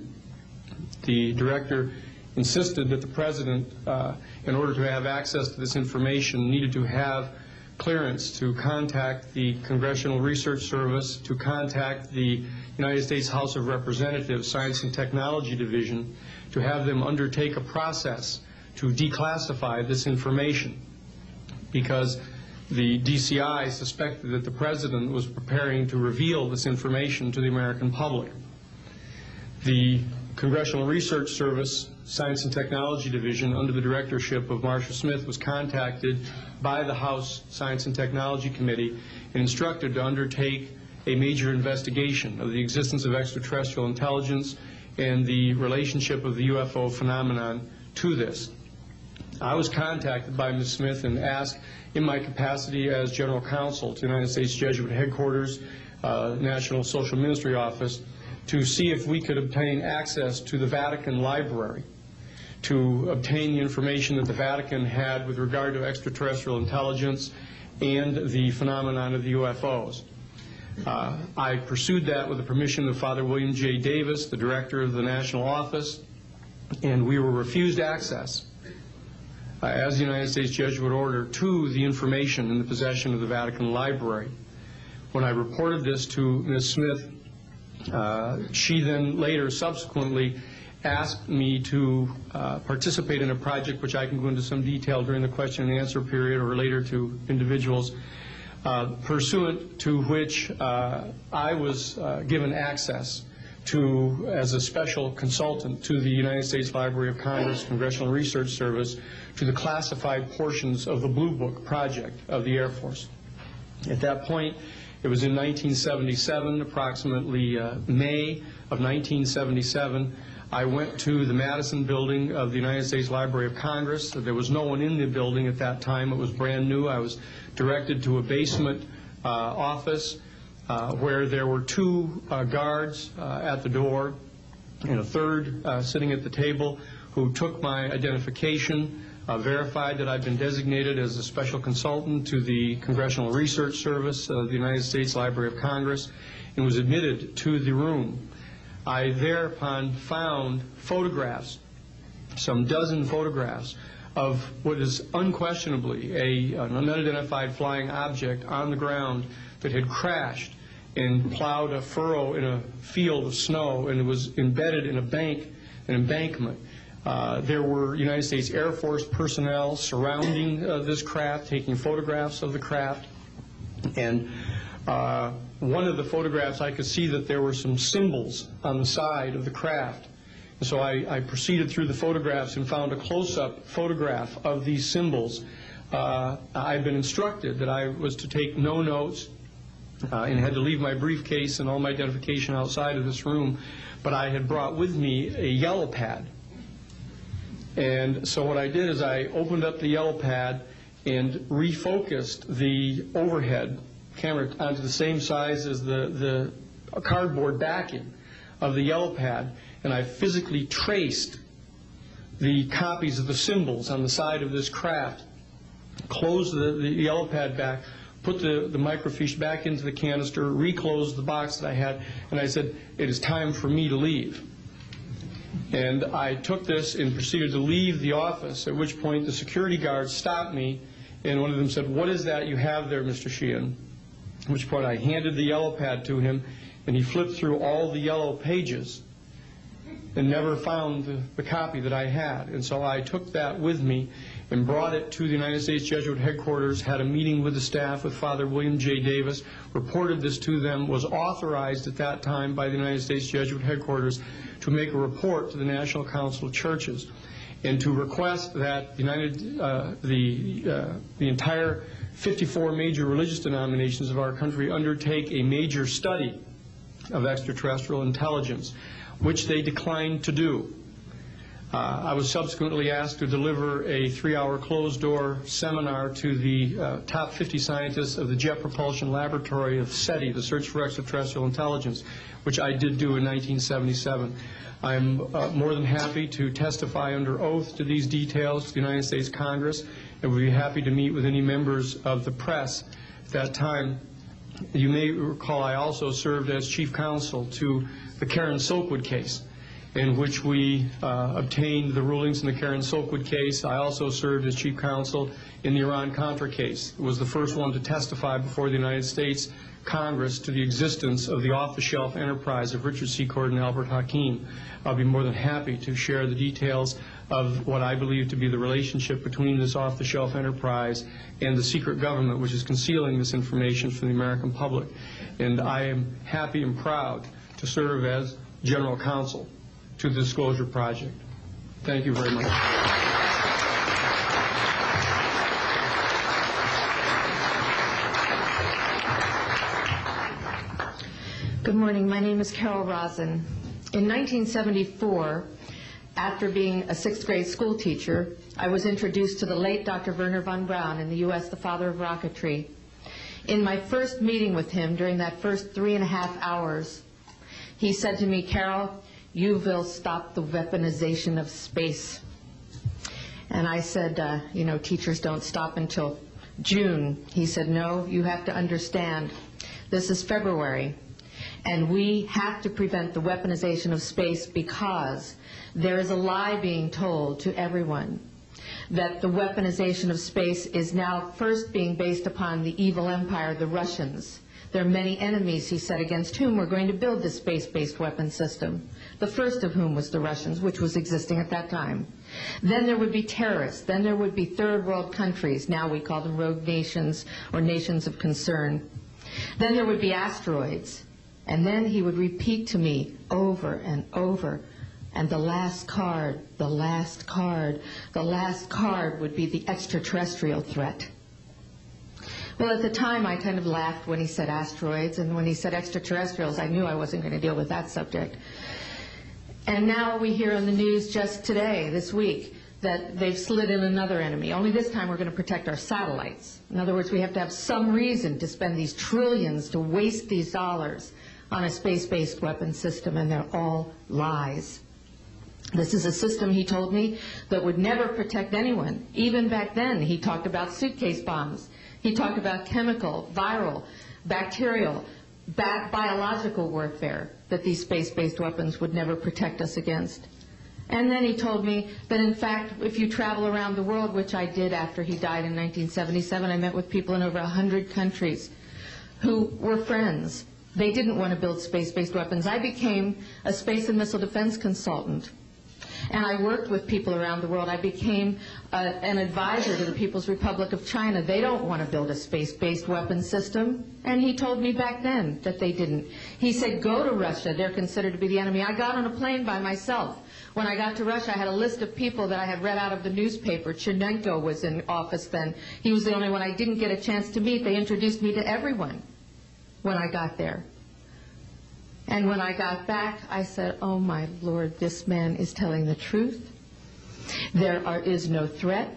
The Director insisted that the President, uh, in order to have access to this information, needed to have clearance to contact the Congressional Research Service, to contact the United States House of Representatives Science and Technology Division, to have them undertake a process to declassify this information. Because the DCI suspected that the President was preparing to reveal this information to the American public. The Congressional Research Service Science and Technology Division, under the directorship of Marcia Smith, was contacted by the House Science and Technology Committee and instructed to undertake a major investigation of the existence of extraterrestrial intelligence and the relationship of the UFO phenomenon to this. I was contacted by Ms. Smith and asked, in my capacity as general counsel to the United States Jesuit headquarters, uh, National Social Ministry Office, to see if we could obtain access to the Vatican Library to obtain the information that the Vatican had with regard to extraterrestrial intelligence and the phenomenon of the UFOs. Uh, I pursued that with the permission of Father William J. Davis, the director of the national office, and we were refused access uh, as the United States Jesuit order to the information in the possession of the Vatican Library. When I reported this to Ms. Smith, uh, she then later subsequently asked me to uh, participate in a project which I can go into some detail during the question and answer period or later to individuals, uh, pursuant to which uh, I was uh, given access to, as a special consultant to the United States Library of Congress Congressional Research Service, to the classified portions of the Blue Book project of the Air Force. At that point, it was in 1977, approximately uh, May of 1977, I went to the Madison building of the United States Library of Congress. There was no one in the building at that time. It was brand new. I was directed to a basement uh, office uh, where there were two uh, guards uh, at the door and a third uh, sitting at the table who took my identification, uh, verified that I've been designated as a special consultant to the Congressional Research Service of the United States Library of Congress, and was admitted to the room. I thereupon found photographs, some dozen photographs, of what is unquestionably a, an unidentified flying object on the ground that had crashed and plowed a furrow in a field of snow, and was embedded in a bank, an embankment. Uh, there were United States Air Force personnel surrounding uh, this craft, taking photographs of the craft. And uh, one of the photographs, I could see that there were some symbols on the side of the craft. And so I, I proceeded through the photographs and found a close-up photograph of these symbols. Uh, I'd been instructed that I was to take no notes uh, and had to leave my briefcase and all my identification outside of this room, but I had brought with me a yellow pad. And so what I did is I opened up the yellow pad and refocused the overhead camera onto the same size as the, the cardboard backing of the yellow pad, and I physically traced the copies of the symbols on the side of this craft, closed the, the yellow pad back, put the, the microfiche back into the canister, reclosed the box that I had, and I said, it is time for me to leave. And I took this and proceeded to leave the office, at which point the security guards stopped me, and one of them said, what is that you have there, Mr. Sheehan? At which point I handed the yellow pad to him, and he flipped through all the yellow pages and never found the, the copy that I had. And so I took that with me and brought it to the United States Jesuit headquarters, had a meeting with the staff with Father William J. Davis, reported this to them, was authorized at that time by the United States Jesuit headquarters to make a report to the National Council of Churches and to request that the, United, uh, the, uh, the entire 54 major religious denominations of our country undertake a major study of extraterrestrial intelligence, which they declined to do. Uh, I was subsequently asked to deliver a three-hour closed-door seminar to the uh, top 50 scientists of the Jet Propulsion Laboratory of SETI, the Search for Extraterrestrial Intelligence, which I did do in 1977. I'm uh, more than happy to testify under oath to these details to the United States Congress, and would be happy to meet with any members of the press at that time. You may recall I also served as chief counsel to the Karen Silkwood case in which we uh, obtained the rulings in the Karen Silkwood case. I also served as chief counsel in the Iran-Contra case. It was the first one to testify before the United States Congress to the existence of the off-the-shelf enterprise of Richard Secord and Albert Hakim. I'll be more than happy to share the details of what I believe to be the relationship between this off-the-shelf enterprise and the secret government, which is concealing this information from the American public. And I am happy and proud to serve as general counsel to the Disclosure Project. Thank you very much. Good morning. My name is Carol Rosin. In 1974, after being a sixth grade school teacher, I was introduced to the late Dr. Wernher von Braun in the U.S., the father of rocketry. In my first meeting with him during that first three and a half hours, he said to me, Carol, you will stop the weaponization of space. And I said, uh, you know, teachers don't stop until June. He said, no, you have to understand, this is February, and we have to prevent the weaponization of space because there is a lie being told to everyone that the weaponization of space is now first being based upon the evil empire, the Russians. There are many enemies, he said, against whom we're going to build this space-based weapon system, the first of whom was the Russians, which was existing at that time. Then there would be terrorists. Then there would be third world countries. Now we call them rogue nations or nations of concern. Then there would be asteroids. And then he would repeat to me over and over, and the last card, the last card, the last card would be the extraterrestrial threat. Well, at the time, I kind of laughed when he said asteroids, and when he said extraterrestrials, I knew I wasn't going to deal with that subject. And now we hear on the news just today, this week, that they've slid in another enemy, only this time we're going to protect our satellites. In other words, we have to have some reason to spend these trillions, to waste these dollars on a space-based weapon system, and they're all lies. This is a system, he told me, that would never protect anyone. Even back then, he talked about suitcase bombs. He talked about chemical, viral, bacterial, ba- biological warfare that these space-based weapons would never protect us against. And then he told me that, in fact, if you travel around the world, which I did after he died in 1977, I met with people in over 100 countries who were friends. They didn't want to build space-based weapons. I became a space and missile defense consultant. And I worked with people around the world. I became uh, an advisor to the People's Republic of China. They don't want to build a space-based weapon system. And he told me back then that they didn't. He said, go to Russia. They're considered to be the enemy. I got on a plane by myself. When I got to Russia, I had a list of people that I had read out of the newspaper. Chernenko was in office then. He was the only one I didn't get a chance to meet. They introduced me to everyone when I got there. And when I got back, I said, oh my Lord, this man is telling the truth. There are, is no threat.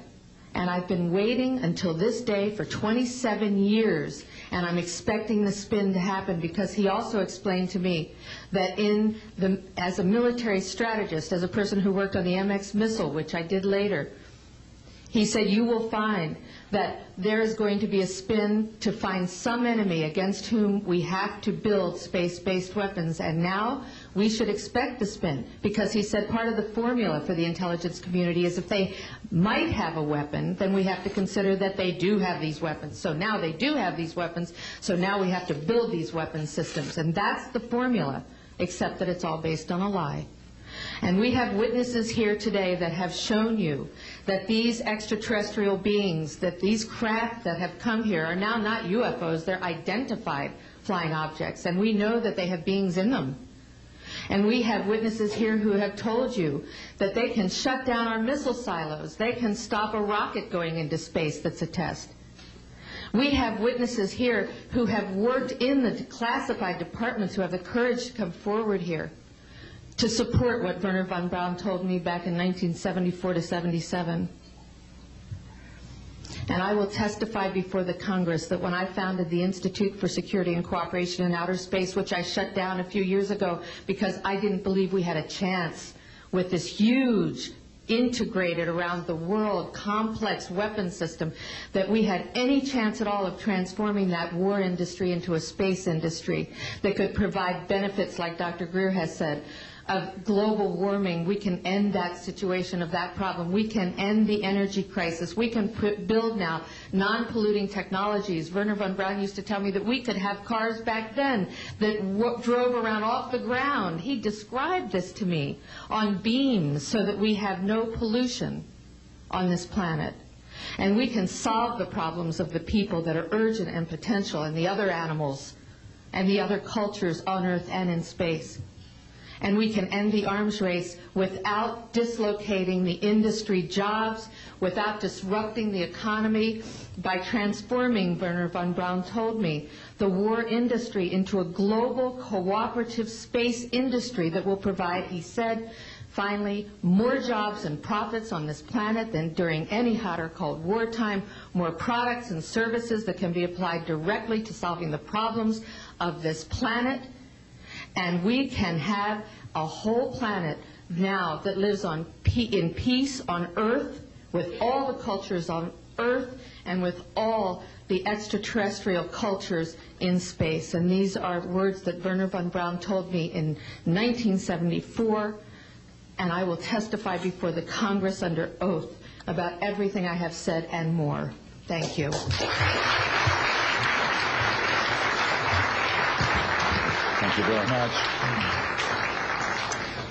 And I've been waiting until this day for 27 years, and I'm expecting the spin to happen because he also explained to me that in the, as a military strategist, as a person who worked on the MX missile, which I did later, he said, you will find that there is going to be a spin to find some enemy against whom we have to build space-based weapons. And now we should expect the spin because he said part of the formula for the intelligence community is if they might have a weapon, then we have to consider that they do have these weapons. So now they do have these weapons, so now we have to build these weapon systems. And that's the formula, except that it's all based on a lie. And we have witnesses here today that have shown you that these extraterrestrial beings, that these craft that have come here are now not UFOs, they're identified flying objects. And we know that they have beings in them. And we have witnesses here who have told you that they can shut down our missile silos. They can stop a rocket going into space that's a test. We have witnesses here who have worked in the classified departments who have the courage to come forward here to support what Wernher von Braun told me back in 1974 to 77. And I will testify before the Congress that when I founded the Institute for Security and Cooperation in Outer Space, which I shut down a few years ago because I didn't believe we had a chance with this huge integrated around the world complex weapon system that we had any chance at all of transforming that war industry into a space industry that could provide benefits like Dr. Greer has said of global warming, we can end that situation of that problem. We can end the energy crisis. We can put, build now non-polluting technologies. Wernher von Braun used to tell me that we could have cars back then that drove around off the ground. He described this to me on beams so that we have no pollution on this planet. And we can solve the problems of the people that are urgent and potential and the other animals and the other cultures on Earth and in space and we can end the arms race without dislocating the industry jobs, without disrupting the economy, by transforming, Wernher von Braun told me, the war industry into a global cooperative space industry that will provide, he said, finally, more jobs and profits on this planet than during any hot or cold wartime, more products and services that can be applied directly to solving the problems of this planet and we can have a whole planet now that lives on in peace on Earth with all the cultures on Earth and with all the extraterrestrial cultures in space. And these are words that Wernher von Braun told me in 1974, and I will testify before the Congress under oath about everything I have said and more. Thank you. Thank you very much.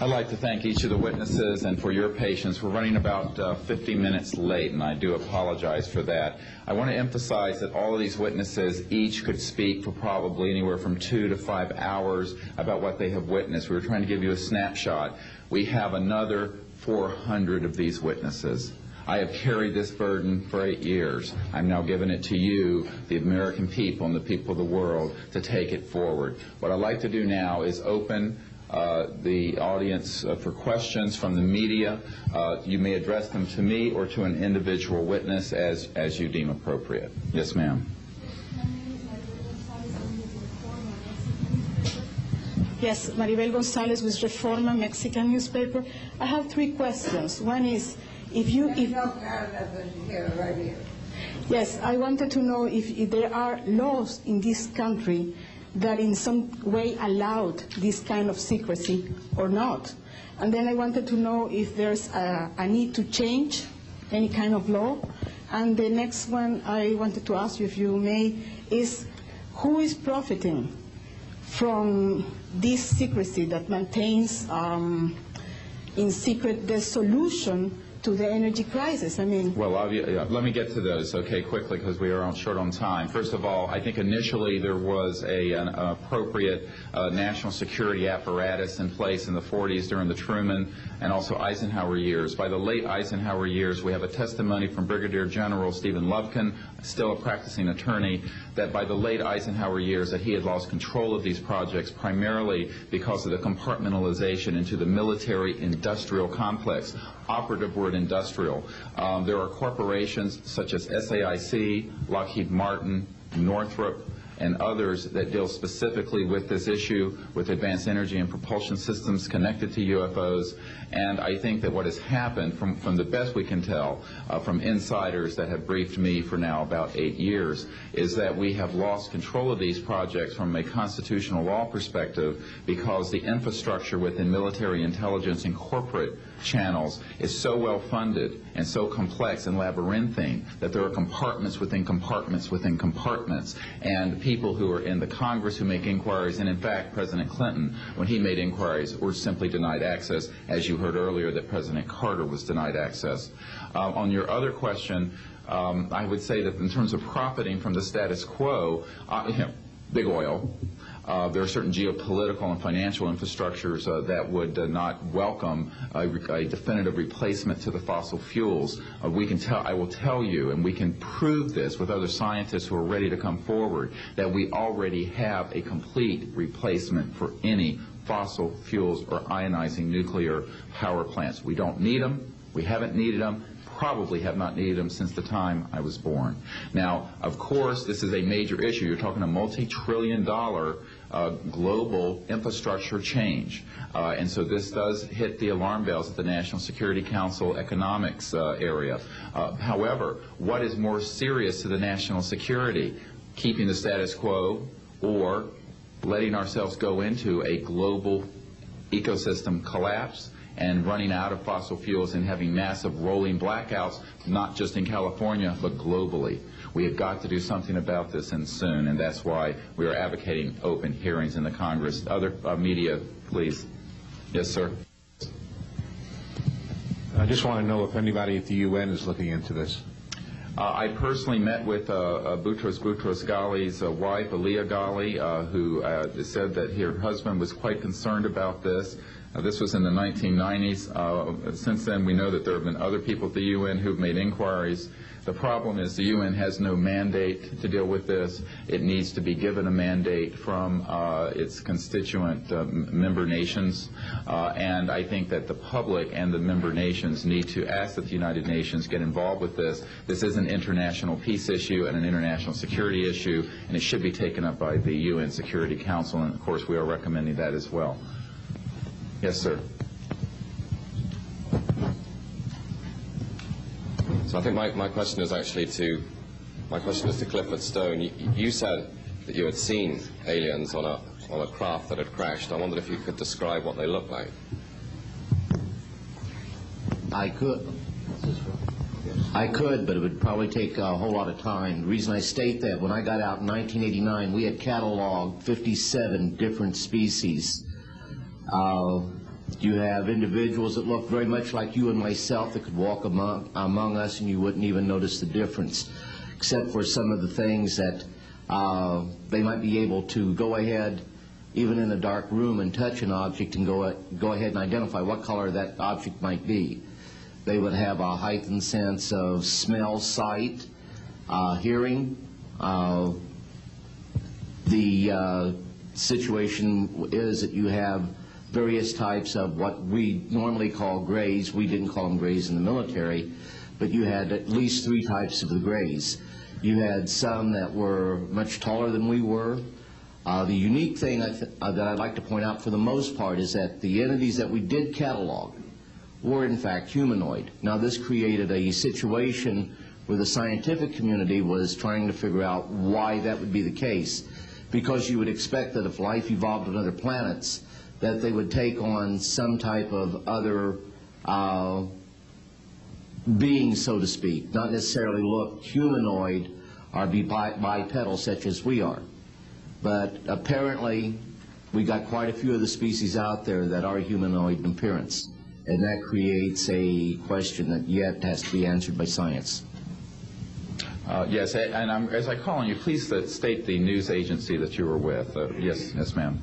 I'd like to thank each of the witnesses and for your patience. We're running about uh, 50 minutes late, and I do apologize for that. I want to emphasize that all of these witnesses each could speak for probably anywhere from two to five hours about what they have witnessed. We were trying to give you a snapshot. We have another 400 of these witnesses. I have carried this burden for eight years. I'm now giving it to you, the American people and the people of the world, to take it forward. What I'd like to do now is open uh, the audience uh, for questions from the media. Uh, You may address them to me or to an individual witness as as you deem appropriate. Yes, ma'am. Yes, Maribel Gonzalez with Reforma Mexican newspaper. I have three questions. One is, if you, if... No, right here. Yes, I wanted to know if, if there are laws in this country that in some way allowed this kind of secrecy or not. And then I wanted to know if there's a, a need to change any kind of law. And the next one I wanted to ask you, if you may, is who is profiting from this secrecy that maintains um, in secret the solution to the energy crisis? I mean, Well, let me get to those, okay, quickly, because we are short on time. First of all, I think initially there was a, an appropriate uh, national security apparatus in place in the 40s during the Truman and also Eisenhower years. By the late Eisenhower years, we have a testimony from Brigadier General Stephen Lovekin, still a practicing attorney, that by the late Eisenhower years that he had lost control of these projects primarily because of the compartmentalization into the military-industrial complex. Operative word industrial. Um, there are corporations such as SAIC, Lockheed Martin, Northrop, and others that deal specifically with this issue with advanced energy and propulsion systems connected to UFOs. And I think that what has happened, from, from the best we can tell, uh, from insiders that have briefed me for now about eight years, is that we have lost control of these projects from a constitutional law perspective because the infrastructure within military intelligence and corporate channels is so well funded and so complex and labyrinthine that there are compartments within compartments within compartments. And people who are in the Congress who make inquiries, and in fact, President Clinton, when he made inquiries, were simply denied access, as you heard earlier that President Carter was denied access. Um, on your other question, um, I would say that in terms of profiting from the status quo, uh, you know, big oil, uh, there are certain geopolitical and financial infrastructures uh, that would uh, not welcome a, a definitive replacement to the fossil fuels. Uh, we can tell, I will tell you, and we can prove this with other scientists who are ready to come forward, that we already have a complete replacement for any fossil fuels or ionizing nuclear power plants. We don't need them. We haven't needed them probably have not needed them since the time I was born. Now, of course, this is a major issue. You're talking a multi-trillion dollar global infrastructure change. Uh, and so this does hit the alarm bells at the National Security Council economics uh, area. Uh, however, what is more serious to the national security? Keeping the status quo or letting ourselves go into a global ecosystem collapse and running out of fossil fuels and having massive rolling blackouts, not just in California, but globally. We have got to do something about this and soon, and that's why we are advocating open hearings in the Congress. Other uh, media, please. Yes, sir. I just want to know if anybody at the UN is looking into this. Uh, I personally met with uh, uh, Boutros Boutros Ghali's uh, wife, Aliyah Ghali, uh, who uh, said that her husband was quite concerned about this. Uh, this was in the 1990s. Uh, since then, we know that there have been other people at the UN who've made inquiries. The problem is the UN has no mandate to deal with this. It needs to be given a mandate from uh, its constituent uh, member nations. Uh, and I think that the public and the member nations need to ask that the United Nations get involved with this. This is an international peace issue and an international security issue, and it should be taken up by the UN Security Council. And of course, we are recommending that as well. Yes, sir. So I think my, my question is actually to my question is to Clifford Stone. You, you said that you had seen aliens on a on a craft that had crashed. I wondered if you could describe what they looked like. I could. I could, but it would probably take a whole lot of time. The reason I state that, when I got out in 1989, we had cataloged 57 different species. Uh, you have individuals that look very much like you and myself that could walk among, among us and you wouldn't even notice the difference, except for some of the things that uh, they might be able to go ahead, even in a dark room, and touch an object and go, go ahead and identify what color that object might be. They would have a heightened sense of smell, sight, uh, hearing. Uh, the uh, situation is that you have various types of what we normally call grays. We didn't call them grays in the military, but you had at least three types of the grays. You had some that were much taller than we were. Uh, the unique thing I th- uh, that I'd like to point out for the most part is that the entities that we did catalog were in fact humanoid. Now this created a situation where the scientific community was trying to figure out why that would be the case. Because you would expect that if life evolved on other planets, that they would take on some type of other uh, being, so to speak, not necessarily look humanoid or be bi- bipedal such as we are. But apparently, we got quite a few of the species out there that are humanoid in appearance, and that creates a question that yet has to be answered by science. Uh, Yes, and I'm- as I call on you, please uh, state the news agency that you were with. Uh, Yes, yes, ma'am.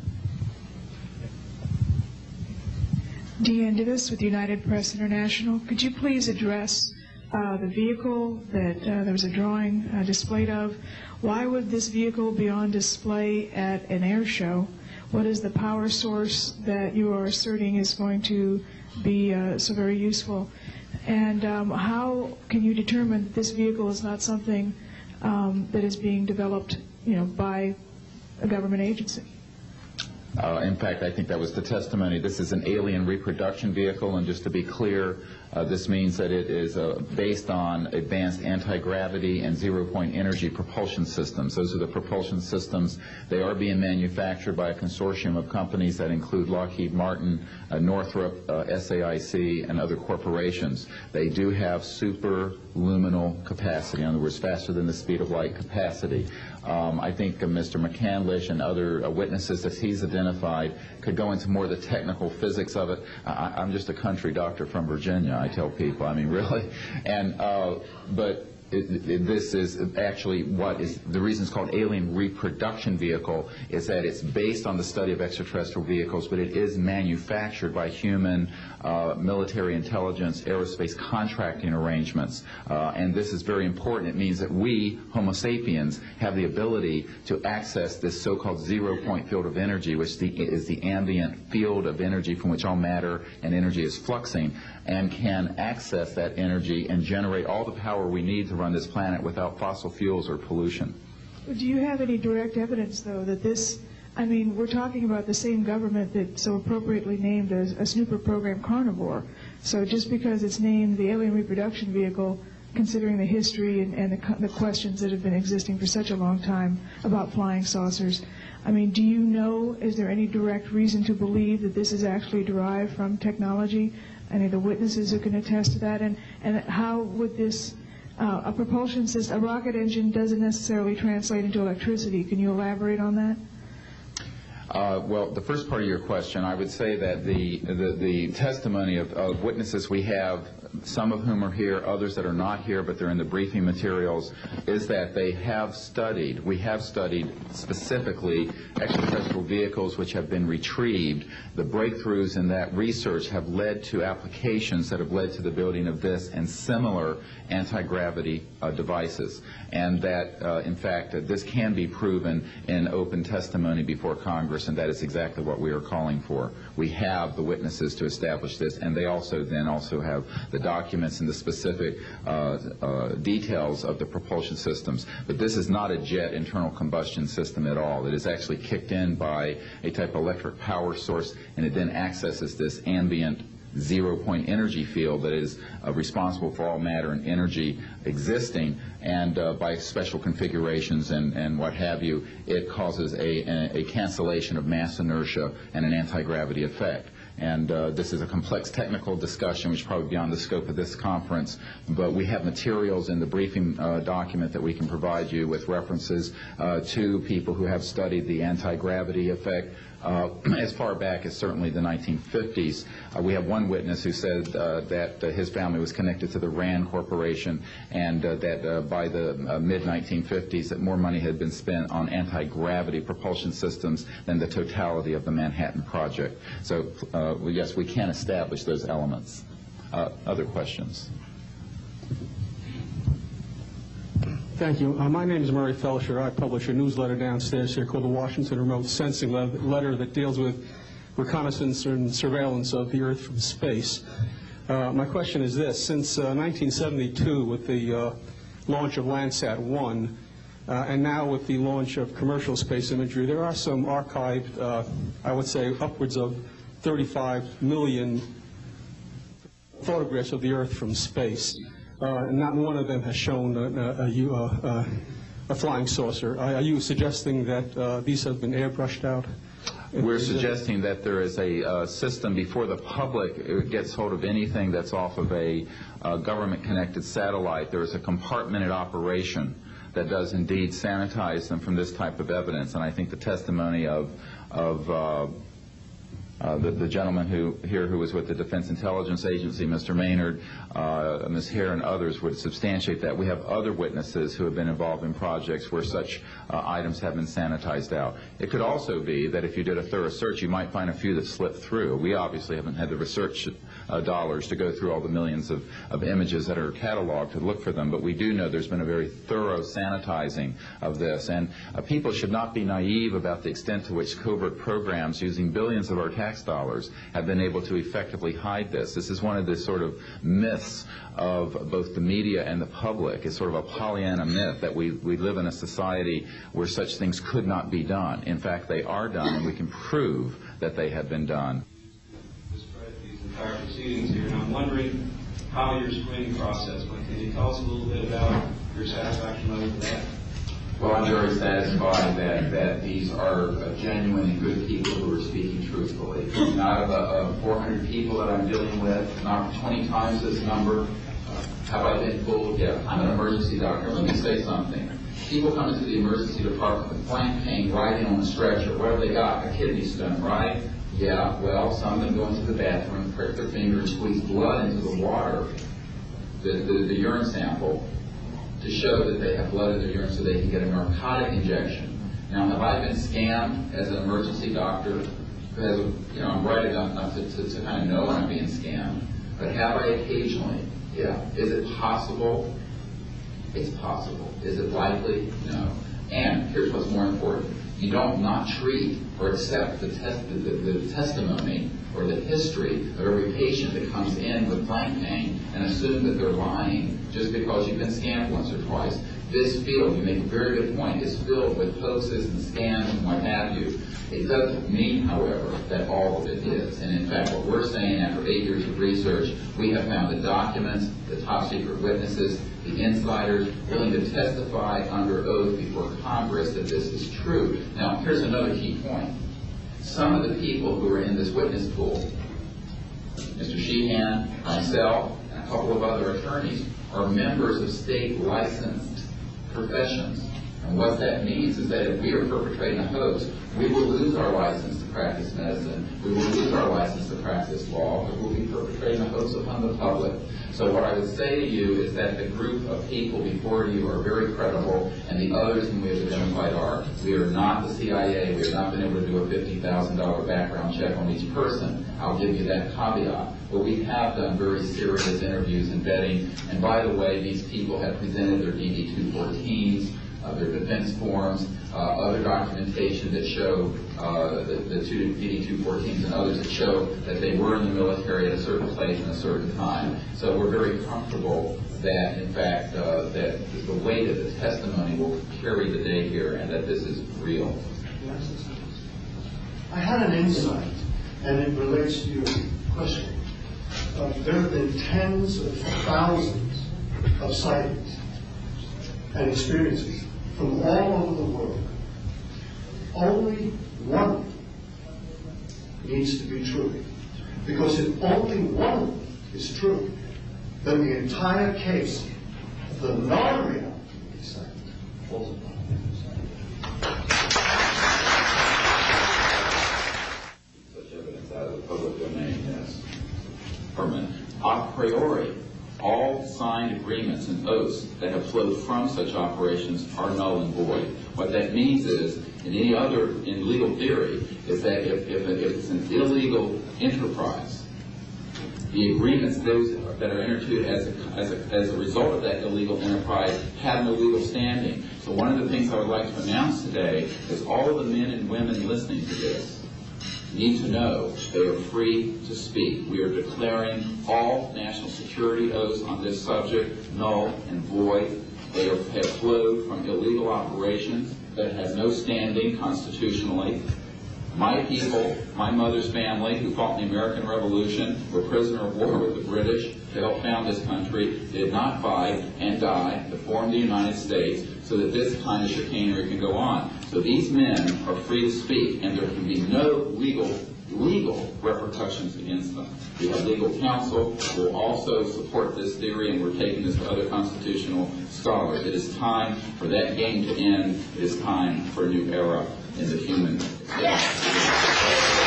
Deanne Divis with United Press International. Could you please address uh, the vehicle that uh, there was a drawing uh, displayed of? Why would this vehicle be on display at an air show? What is the power source that you are asserting is going to be uh, so very useful? And um, how can you determine that this vehicle is not something um, that is being developed, you know, by a government agency? Uh, In fact, I think that was the testimony. This is an alien reproduction vehicle, and just to be clear, uh, this means that it is uh, based on advanced anti-gravity and zero-point energy propulsion systems. Those are the propulsion systems. They are being manufactured by a consortium of companies that include Lockheed Martin, uh, Northrop, uh, SAIC, and other corporations. They do have superluminal capacity, in other words, faster than the speed of light capacity. Um, I think uh, Mr. McCandlish and other uh, witnesses that he's identified could go into more of the technical physics of it. I, I'm just a country doctor from Virginia, I tell people. I mean, really. And uh, but it, it, this is actually what is the reason it's called alien reproduction vehicle is that it's based on the study of extraterrestrial vehicles, but it is manufactured by human military intelligence, aerospace contracting arrangements. Uh, and this is very important. It means that we, Homo sapiens, have the ability to access this so-called zero-point field of energy, which is the ambient field of energy from which all matter and energy is fluxing, and can access that energy and generate all the power we need to run this planet without fossil fuels or pollution. Do you have any direct evidence, though, that this, I mean, we're talking about the same government that so appropriately named a, a snooper program carnivore. So just because it's named the alien reproduction vehicle, considering the history and, and the, the questions that have been existing for such a long time about flying saucers, I mean, do you know, is there any direct reason to believe that this is actually derived from technology? Any of the witnesses who can attest to that? And, and how would this, uh, a propulsion system, a rocket engine doesn't necessarily translate into electricity. Can you elaborate on that? Uh, Well, the first part of your question, I would say that the, testimony of witnesses we have, some of whom are here, others that are not here, but they're in the briefing materials, is that they have studied, we have studied specifically extraterrestrial vehicles which have been retrieved. The breakthroughs in that research have led to applications that have led to the building of this and similar anti-gravity uh, devices. And that, uh, in fact, uh, this can be proven in open testimony before Congress, and that is exactly what we are calling for. We have the witnesses to establish this, and they also then also have the documents and the specific uh, uh, details of the propulsion systems. But this is not a jet internal combustion system at all. It is actually kicked in by a type of electric power source, and it then accesses this ambient zero-point energy field that is uh, responsible for all matter and energy existing, and uh, by special configurations and, and what have you, it causes a, a, cancellation of mass inertia and an anti-gravity effect. And uh, this is a complex technical discussion, which is probably beyond the scope of this conference, but we have materials in the briefing uh, document that we can provide you with references uh, to people who have studied the anti-gravity effect, as far back as certainly the 1950s. Uh, we have one witness who said uh, that uh, his family was connected to the RAND Corporation and uh, that uh, by the uh, mid-1950s that more money had been spent on anti-gravity propulsion systems than the totality of the Manhattan Project. So uh, yes, we can establish those elements. Uh, Other questions? Thank you. Uh, My name is Murray Felsher. I publish a newsletter downstairs here called the Washington Remote Sensing Le- Letter that deals with reconnaissance and surveillance of the Earth from space. Uh, My question is this, since uh, 1972 with the uh, launch of Landsat 1, uh, and now with the launch of commercial space imagery, there are some archived, uh, I would say upwards of 35 million photographs of the Earth from space. Uh, not one of them has shown a, a, a, uh, uh, flying saucer. Are are you suggesting that these have been airbrushed out? We're suggesting that there is a uh, system before the public gets hold of anything that's off of a uh, government-connected satellite. There is a compartmented operation that does indeed sanitize them from this type of evidence. And I think the testimony of, of uh, the, the gentleman who here who was with the Defense Intelligence Agency, Mr. Maynard, uh, Ms. Hare, and others would substantiate that. We have other witnesses who have been involved in projects where such uh, items have been sanitized out. It could also be that if you did a thorough search, you might find a few that slipped through. We obviously haven't had the research uh, dollars to go through all the millions of, of images that are cataloged to look for them, but we do know there's been a very thorough sanitizing of this. And uh, people should not be naive about the extent to which covert programs using billions of our tax dollars have been able to effectively hide this. This is one of the sort of myths of both the media and the public. It's sort of a Pollyanna myth that we, we live in a society where such things could not be done. In fact, they are done, and we can prove that they have been done. Entire proceedings here, and I'm wondering how your screening process went. Can you tell us a little bit about your satisfaction level with that? Well, I'm very satisfied that, that these are uh, genuine and good people who are speaking truthfully. Not of, uh, 400 people that I'm dealing with, not 20 times this number. Uh, Have I been fooled? Yeah. I'm an emergency doctor. Let me say something. People come into the emergency department with flank pain, right riding on a stretcher. What have they got? A kidney stone, right? Yeah, well, some of them go into the bathroom, prick their finger, and squeeze blood into the water, the, the, the urine sample, to show that they have blood in their urine so they can get a narcotic injection. Now, have I been scammed as an emergency doctor? Because, you know, I'm bright enough to, to, to kind of know when I'm being scammed. But have I occasionally? Yeah. Is it possible? It's possible. Is it likely? No. And here's what's more important. You don't not treat or accept the, the, the, testimony or the history of every patient that comes in with flank pain and assume that they're lying just because you've been scammed once or twice. This field, you make a very good point, is filled with hoaxes and scams and what have you. It doesn't mean, however, that all of it is. And in fact, what we're saying after eight years of research, we have found the documents, the top secret witnesses, the insiders willing to testify under oath before Congress that this is true. Now, here's another key point. Some of the people who are in this witness pool, Mr. Sheehan, myself, and a couple of other attorneys, are members of state licensed professions. And what that means is that if we are perpetrating a hoax, we will lose our license to practice medicine, we will lose our license to practice law, we'll be perpetrating a hoax upon the public. So what I would say to you is that the group of people before you are very credible, and the others whom we have identified are. We are not the CIA. We have not been able to do a $50,000 background check on each person. I'll give you that caveat. But we have done very serious interviews and vetting. And by the way, these people have presented their DD-214s, uh, their defense forms, uh, other documentation that show uh, the, the two DD-214s and others that show that they were in the military at a certain place and a certain time. So we're very comfortable that, in fact, uh, that the weight of the testimony will carry the day here and that this is real. I had an insight, and it relates to your question. Uh, there have been tens of thousands of sightings and experiences from all over the world. Only one needs to be true. Because if only one is true, then the entire case the non-reality of apart. such evidence out of the public domain, yes. Permanent. A priori, all signed agreements and oaths that have flowed from such operations are null and void. What that means is, in any other, in legal theory, is that if, it's an illegal enterprise, the agreements that are entered into as a, as, a, as a result of that illegal enterprise have no legal standing. So one of the things I would like to announce today is all of the men and women listening to this, need to know they are free to speak. We are declaring all national security oaths on this subject null and void. They are, have flowed from illegal operations that have no standing constitutionally. My people, my mother's family, who fought in the American Revolution, were prisoner of war with the British to help found this country, did not fight and die to form the United States so that this kind of chicanery can go on. So these men are free to speak, and there can be no legal legal repercussions against them. We have legal counsel who will also support this theory, and we're taking this to other constitutional scholars. It is time for that game to end. It is time for a new era in the human occasion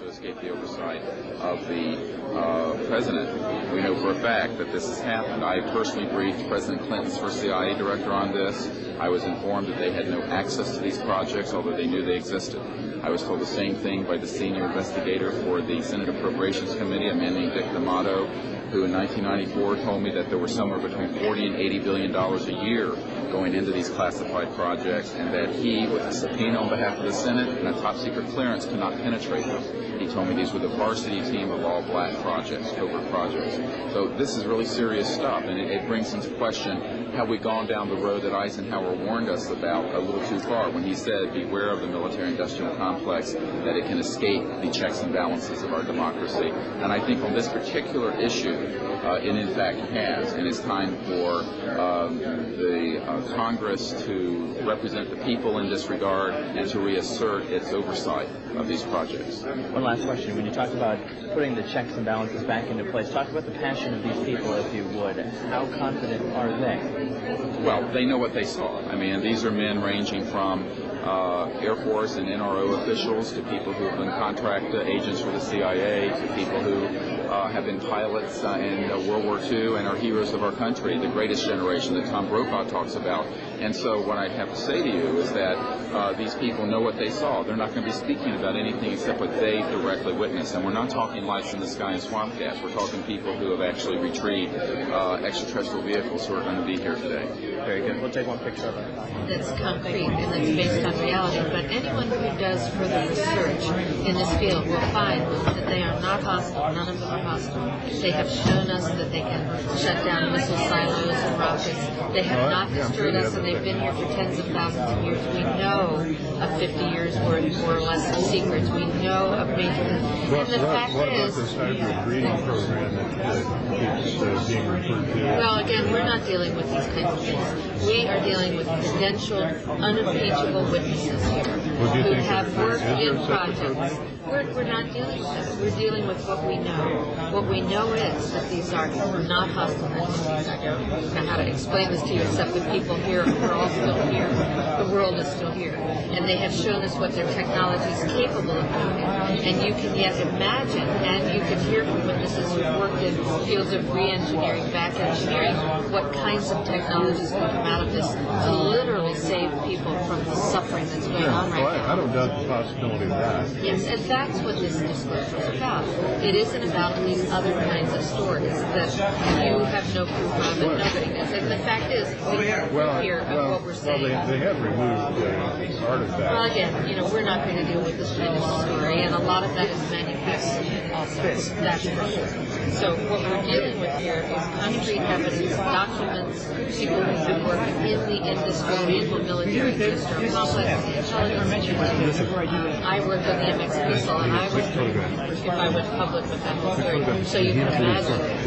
has escape the oversight of the uh, president. We know for a fact that this has happened. I personally briefed President Clinton's first CIA director on this. I was informed that they had no access to these projects, although they knew they existed. I was told the same thing by the senior investigator for the Senate Appropriations Committee, a man named Dick D'Amato, who in 1994 told me that there were somewhere between 40 and 80 billion dollars a year going into these classified projects, and that he, with a subpoena on behalf of the Senate and a top secret clearance, could not penetrate them. He told me these were the varsity team of all black projects, covert projects. So this is really serious stuff, and it, it brings into question have we gone down the road that Eisenhower warned us about a little too far when he said, beware of the military-industrial complex, that it can escape the checks and balances of our democracy. And I think on this particular issue, uh, it in fact has, and it's time for um, the uh, Congress to represent the people in this regard and to reassert its oversight of these projects. One last question. When you talk about putting the checks and balances back into place, talk about the passion of these people, if you would. How confident are they? Well, they know what they saw. I mean, these are men ranging from uh, Air Force and NRO officials to people who have been contract agents for the CIA to people who uh, have been pilots uh, in uh, World War II and are heroes of our country, the greatest generation that Tom Brokaw talks about. And so what I have to say to you is that uh, these people know what they saw. They're not going to be speaking about anything except what they directly witnessed. And we're not talking lights in the sky and swamp gas. We're talking people who have actually retrieved uh, extraterrestrial vehicles who are going to be here today. Very good. We'll take one picture of it. That's concrete and that's based on reality. But anyone who does further research in this field will find that they are not hostile. None of them are hostile. They have shown us that they can shut down missile silos and rockets. They have not destroyed us, and they've been here for tens of thousands of years. We know of 50 years worth, more or less, of secrets. We know of major. And the fact what is, this hybrid breeding program that, that keeps uh, being referred to? well, again, we're not dealing with these kinds of things. We are dealing with credentialed, unimpeachable witnesses here Well, do you who have worked in there such a projects. We're, we're not dealing with that. We're dealing with what we know. What we know is that these are not hostile entities. I don't know how to explain this to you except the people here are all still here. The world is still here. And they have shown us what their technology is capable of doing. And you can yet imagine, and you can hear from witnesses who've worked in fields of re-engineering, back engineering, what kinds of technologies can come out of this to literally save people from the suffering that's going on Well, right I I don't doubt the possibility of that. Yes, and that's what this disclosure is about. It isn't about these other kinds of stories that you have no proof of and nobody does. And the fact is, we have Well, here of well, what we're well, saying. they, they have removed uh, artifacts. Well, again, you know, we're not going to deal with this kind of story, and a lot of that is manufactured also, that's for sure. So what we're dealing with here is concrete evidence, documents, people who've been working in the industry, in the military industry, complex intelligence. I worked on the MX missile, and I was, if I went public with that whole so you can imagine.